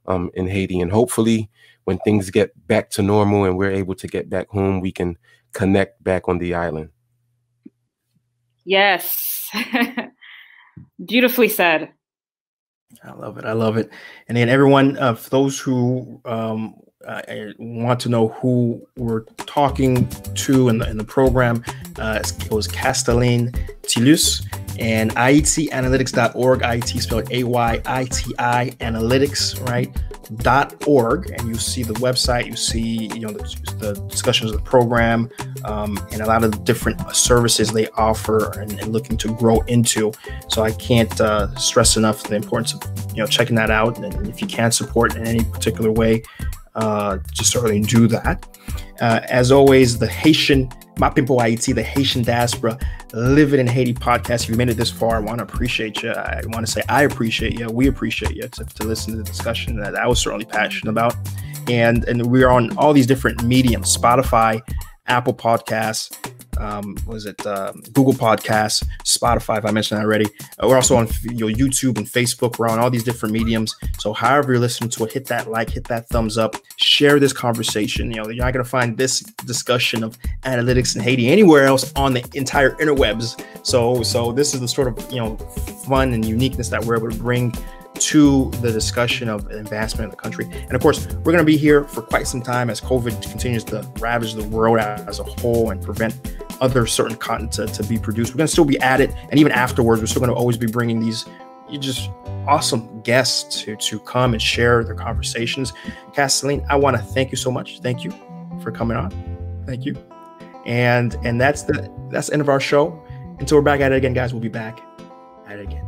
um, in Haiti. And hopefully, when things get back to normal and we're able to get back home, we can connect back on the island. Yes, beautifully said. I love it. I love it. And then everyone, uh, those who um, I want to know who we're talking to in the, in the program. Uh, it was Castelline Tilus and Ayitianalytics.org. Ayiti spelled A Y I T I analytics, right? Org, and you see the website. You see, you know, the, the discussions of the program, um, and a lot of the different services they offer and, and looking to grow into. So I can't uh, stress enough the importance of you know checking that out. And if you can support in any particular way, uh, just certainly do that. Uh, as always, the Haitian, my people Haiti, the Haitian diaspora, living in Haiti podcast. If you made it this far, I want to appreciate you. I want to say I appreciate you. We appreciate you to, to listen to the discussion that I was certainly passionate about. And and we're on all these different mediums: Spotify, Apple Podcasts, um, was it uh, Google Podcasts, Spotify, if I mentioned that already. We're also on your YouTube and Facebook. We're on all these different mediums. So, however you're listening to it, hit that like, hit that thumbs up, share this conversation. You know, you're not to find this discussion of analytics in Haiti anywhere else on the entire interwebs. So, so this is the sort of you know fun and uniqueness that we're able to bring to the discussion of advancement of the country. And of course, we're going to be here for quite some time as COVID continues to ravage the world as a whole and prevent other certain content to, to be produced. We're going to still be at it. And even afterwards, we're still going to always be bringing these just awesome guests to, to come and share their conversations. Castelline, I want to thank you so much. Thank you for coming on. Thank you. And and that's the that's the end of our show. Until we're back at it again, guys, we'll be back at it again.